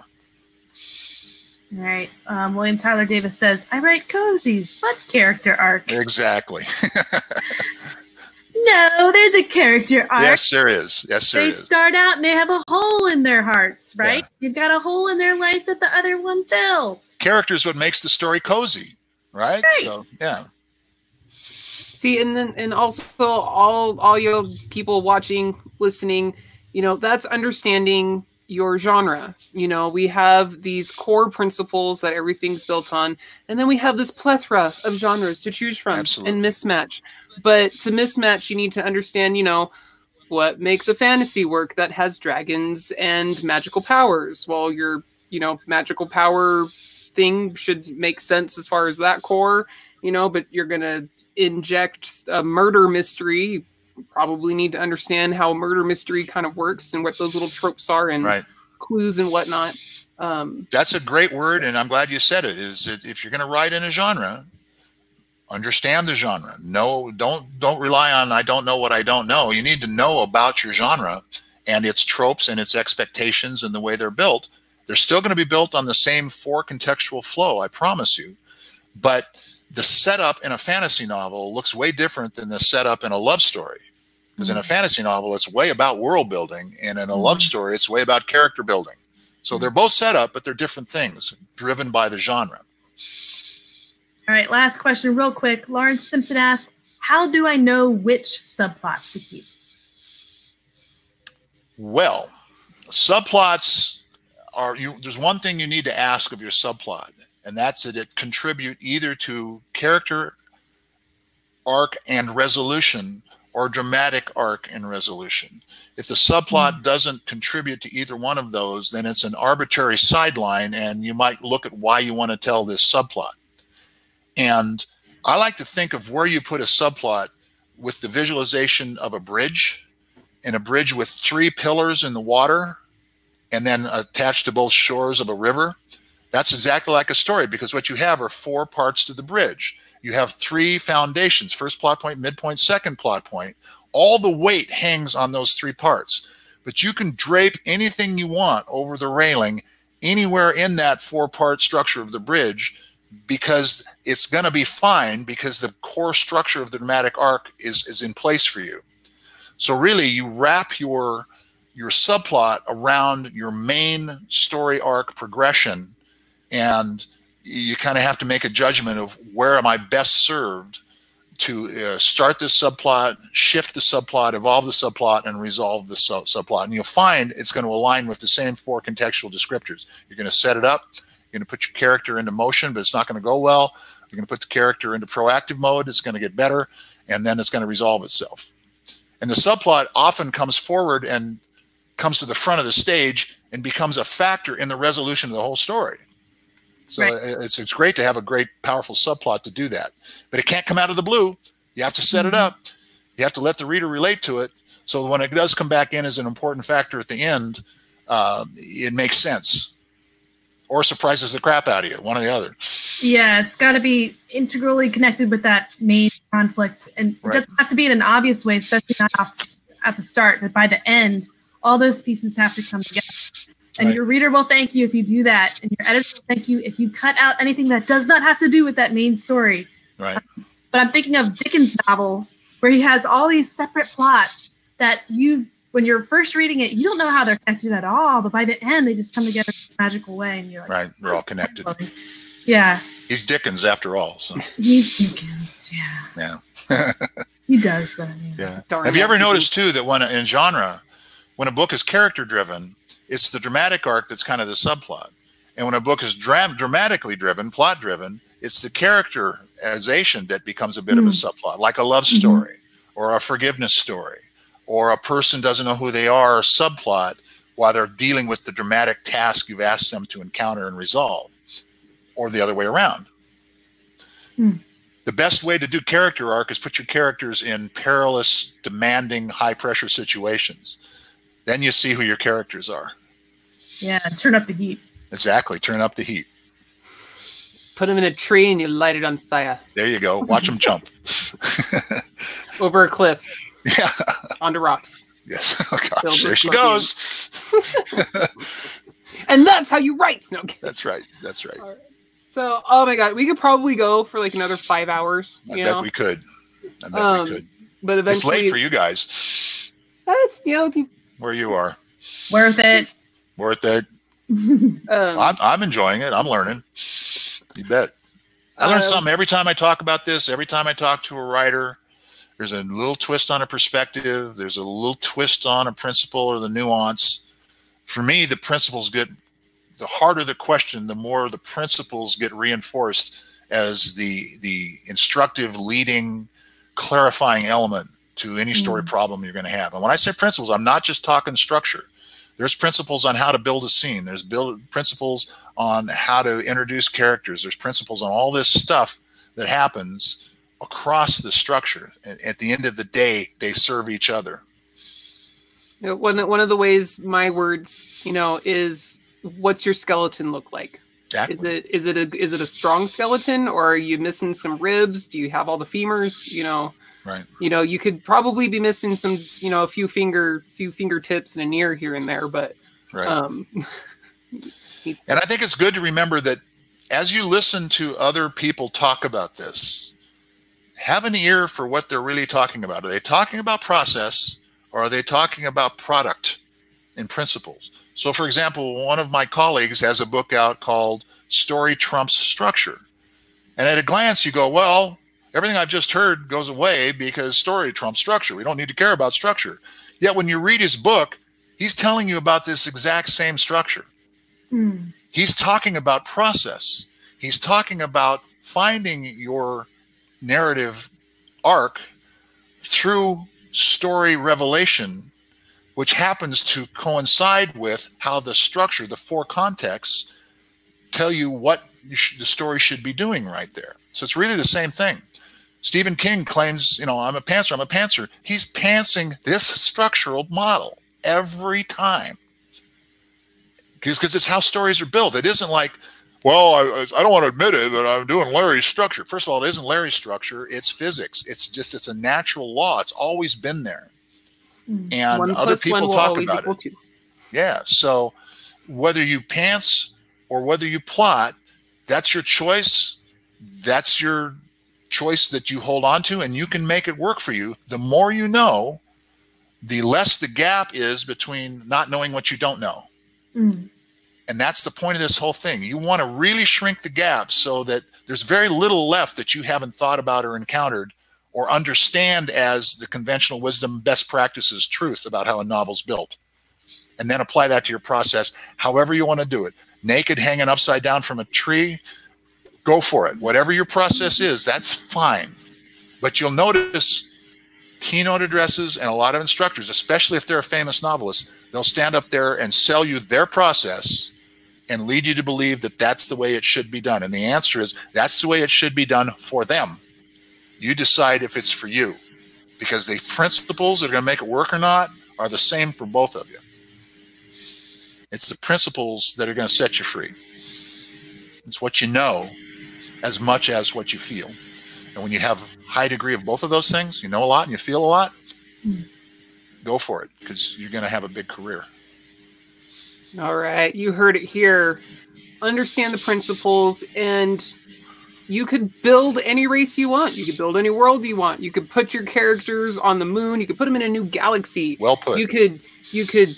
All right. Um, william tyler davis says i write cozies what character arc. Exactly No, there's a character arc. Yes, there is. Yes, there they is. start out and they have a hole in their hearts, right? Yeah. You've got a hole in their life that the other one fills. Characters what makes the story cozy, right? right. So yeah. See, and then and also all all you people watching, listening, you know, that's understanding your genre. You know, we have these core principles that everything's built on, and then we have this plethora of genres to choose from Absolutely. and mismatch. But to mismatch, you need to understand, you know, what makes a fantasy work that has dragons and magical powers. Well, your, you know, magical power thing should make sense as far as that core, you know, but you're going to inject a murder mystery. Probably need to understand how a murder mystery kind of works and what those little tropes are and right. clues and whatnot. Um, That's a great word, and I'm glad you said it. Is that if you're going to write in a genre, understand the genre no don't don't rely on i don't know what i don't know you need to know about your genre and its tropes and its expectations and the way they're built they're still going to be built on the same four contextual flow i promise you but the setup in a fantasy novel looks way different than the setup in a love story because mm-hmm. in a mm-hmm. fantasy novel it's way about world building and in a mm-hmm. love story it's way about character building so they're both set up but they're different things driven by the genre all right, last question, real quick. Lawrence Simpson asks, "How do I know which subplots to keep?" Well, subplots are you. There's one thing you need to ask of your subplot, and that's that it contribute either to character arc and resolution or dramatic arc and resolution. If the subplot mm. doesn't contribute to either one of those, then it's an arbitrary sideline, and you might look at why you want to tell this subplot. And I like to think of where you put a subplot with the visualization of a bridge, and a bridge with three pillars in the water, and then attached to both shores of a river. That's exactly like a story because what you have are four parts to the bridge. You have three foundations first plot point, midpoint, second plot point. All the weight hangs on those three parts, but you can drape anything you want over the railing anywhere in that four part structure of the bridge because it's going to be fine because the core structure of the dramatic arc is, is in place for you. So really you wrap your your subplot around your main story arc progression and you kind of have to make a judgment of where am I best served to uh, start this subplot, shift the subplot, evolve the subplot, and resolve the sub subplot. And you'll find it's going to align with the same four contextual descriptors. You're going to set it up, you're going to put your character into motion, but it's not going to go well. You're going to put the character into proactive mode, it's going to get better, and then it's going to resolve itself. And the subplot often comes forward and comes to the front of the stage and becomes a factor in the resolution of the whole story. So right. it's it's great to have a great powerful subplot to do that, but it can't come out of the blue. You have to set mm-hmm. it up. You have to let the reader relate to it. So when it does come back in as an important factor at the end, uh, it makes sense, or surprises the crap out of you. One or the other. Yeah, it's got to be integrally connected with that main conflict, and right. it doesn't have to be in an obvious way, especially not at the start. But by the end, all those pieces have to come together. And right. your reader will thank you if you do that. And your editor will thank you if you cut out anything that does not have to do with that main story. Right. Um, but I'm thinking of Dickens novels where he has all these separate plots that you, when you're first reading it, you don't know how they're connected at all. But by the end, they just come together in this magical way. And you're like, right. They're all connected. Yeah. He's Dickens after all. So. He's Dickens. Yeah. Yeah. he does that. Yeah. yeah. Have you ever noticed too that when in genre, when a book is character driven, it's the dramatic arc that's kind of the subplot. And when a book is dram- dramatically driven, plot driven, it's the characterization that becomes a bit mm. of a hmm. subplot, like a love mm-hmm. story mm-hmm. or a forgiveness story or a person doesn't know who they are subplot while they're dealing with the dramatic task you've asked them to encounter and resolve, or the other way around. Mm. The best way to do character arc is put your characters in perilous, demanding, high pressure situations then you see who your characters are. Yeah, turn up the heat. Exactly, turn up the heat. Put them in a tree and you light it on fire. There you go. Watch them jump over a cliff. Yeah, onto rocks. Yes. Oh, gosh, there she goes. and that's how you write. No. That's right. That's right. right. So, oh my god, we could probably go for like another five hours. I bet know? we could. I bet um, we could. But eventually, it's late for you guys. That's you know where you are. Worth it. Worth it. um, I'm, I'm enjoying it. I'm learning. You bet. I learn um, something every time I talk about this. Every time I talk to a writer, there's a little twist on a perspective. There's a little twist on a principle or the nuance. For me, the principles get the harder the question, the more the principles get reinforced as the the instructive, leading, clarifying element to any story mm. problem you're going to have. And when I say principles, I'm not just talking structure. There's principles on how to build a scene. There's build principles on how to introduce characters. There's principles on all this stuff that happens across the structure. And at the end of the day, they serve each other. You know, one one of the ways my words, you know, is what's your skeleton look like? Exactly. Is it is it a is it a strong skeleton or are you missing some ribs? Do you have all the femurs? You know, Right. You know, you could probably be missing some, you know, a few finger, few fingertips and an ear here and there, but. Right. Um, and I think it's good to remember that as you listen to other people talk about this, have an ear for what they're really talking about. Are they talking about process or are they talking about product and principles? So, for example, one of my colleagues has a book out called Story Trumps Structure. And at a glance, you go, well, everything I've just heard goes away because story trumps structure. We don't need to care about structure. Yet when you read his book, he's telling you about this exact same structure. Mm. He's talking about process. He's talking about finding your narrative arc through story revelation, which happens to coincide with how the structure, the four contexts, tell you what you the story should be doing right there. So it's really the same thing. Stephen King claims, you know, I'm a pantser, I'm a pantser. He's pantsing this structural model every time. Because it's how stories are built. It isn't like, well, I, I don't want to admit it, but I'm doing Larry's structure. First of all, it isn't Larry's structure. It's physics. It's just, it's a natural law. It's always been there. Hmm. And one other people talk about it. Two. Yeah. So whether you pants or whether you plot, that's your choice. That's your choice that you hold on to, and you can make it work for you. The more you know, the less the gap is between not knowing what you don't know. Mm. And that's the point of this whole thing. You want to really shrink the gap so that there's very little left that you haven't thought about or encountered or understand as the conventional wisdom, best practices, truth about how a novel's built. And then apply that to your process, however you want to do it. Naked, hanging upside down from a tree, go for it. Whatever your process is, that's fine. But you'll notice keynote addresses and a lot of instructors, especially if they're a famous novelist, they'll stand up there and sell you their process and lead you to believe that that's the way it should be done. And the answer is that's the way it should be done for them. You decide if it's for you because the principles that are going to make it work or not are the same for both of you. It's the principles that are going to set you free. It's what you know as much as what you feel. And when you have high degree of both of those things, you know a lot and you feel a lot, mm. go for it because you're going to have a big career. All right. You heard it here. Understand the principles and you could build any race you want. You could build any world you want. You could put your characters on the moon. You could put them in a new galaxy. Well put. You could you could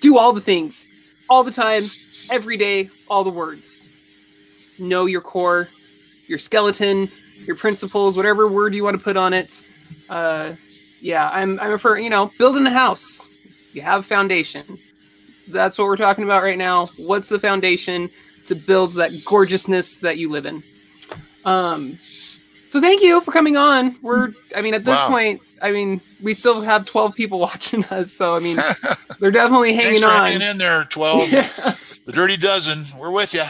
do all the things all the time, every day, all the words. Know your core, your skeleton, your principles, whatever word you want to put on it. Uh, yeah, I'm I'm for you know building a house. You have foundation that's what we're talking about right now. What's the foundation to build that gorgeousness that you live in? Um, so thank you for coming on. We're, I mean, at this wow. point, I mean, we still have 12 people watching us. So, I mean, they're definitely hanging on. hanging in there, 12. Yeah. The dirty dozen. We're with you.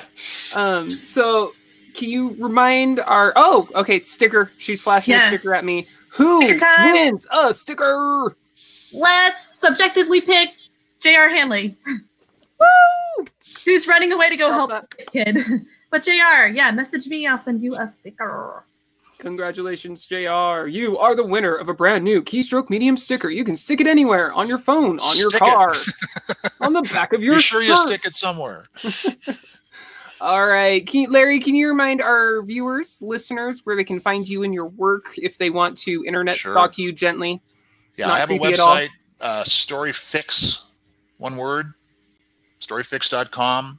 Um, so can you remind our, oh, okay, sticker. She's flashing yeah. a sticker at me. Who wins a sticker? Let's subjectively pick jr Hanley. Woo! Who's running away to go help this kid. But JR, yeah, message me. I'll send you a sticker. Congratulations, JR. You are the winner of a brand new Keystroke Medium sticker. You can stick it anywhere on your phone, on your stick car, on the back of your you sure shirt. you stick it somewhere. All right. Can, Larry, can you remind our viewers, listeners, where they can find you and your work if they want to internet sure. stalk you gently? Yeah, I have a website, uh, Storyfix one word, storyfix.com.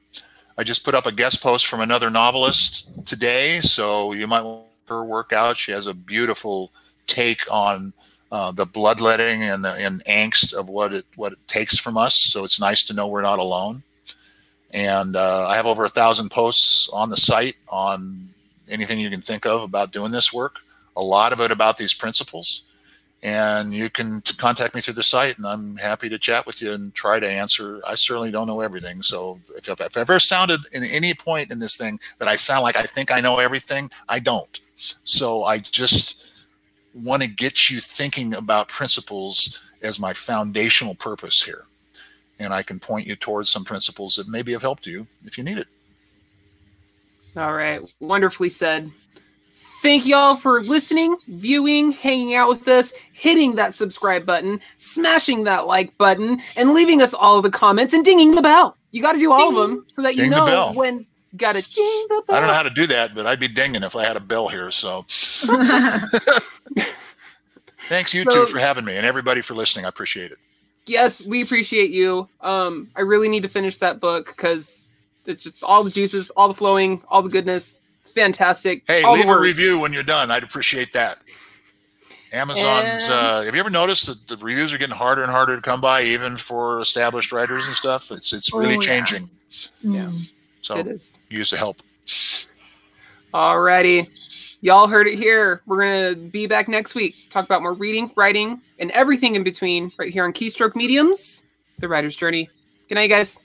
I just put up a guest post from another novelist today, so you might want her work out. She has a beautiful take on uh, the bloodletting and the and angst of what it what it takes from us. So it's nice to know we're not alone. And uh, I have over a thousand posts on the site on anything you can think of about doing this work. A lot of it about these principles. And you can contact me through the site and i'm happy to chat with you and try to answer. I certainly don't know everything so if, if i've ever sounded in any point in this thing that i sound like i think i know everything i don't. So i just want to get you thinking about principles as my foundational purpose here and i can point you towards some principles that maybe have helped you if you need it all right wonderfully said Thank y'all for listening, viewing, hanging out with us, hitting that subscribe button, smashing that like button, and leaving us all the comments and dinging the bell. You got to do all ding. of them so that you ding know when got to ding the bell. I don't know how to do that, but I'd be dinging if I had a bell here. So thanks you so, two for having me and everybody for listening. I appreciate it. Yes, we appreciate you. Um, I really need to finish that book because it's just all the juices, all the flowing, all the goodness it's fantastic. Hey, All leave a review when you're done. I'd appreciate that. Amazon's. And... Uh, have you ever noticed that the reviews are getting harder and harder to come by, even for established writers and stuff? It's it's really oh, changing. Yeah. yeah. So it is. use the help. Alrighty. Y'all heard it here. We're going to be back next week. Talk about more reading, writing, and everything in between right here on Keystroke Medium's, The Writer's Journey. Good night, guys.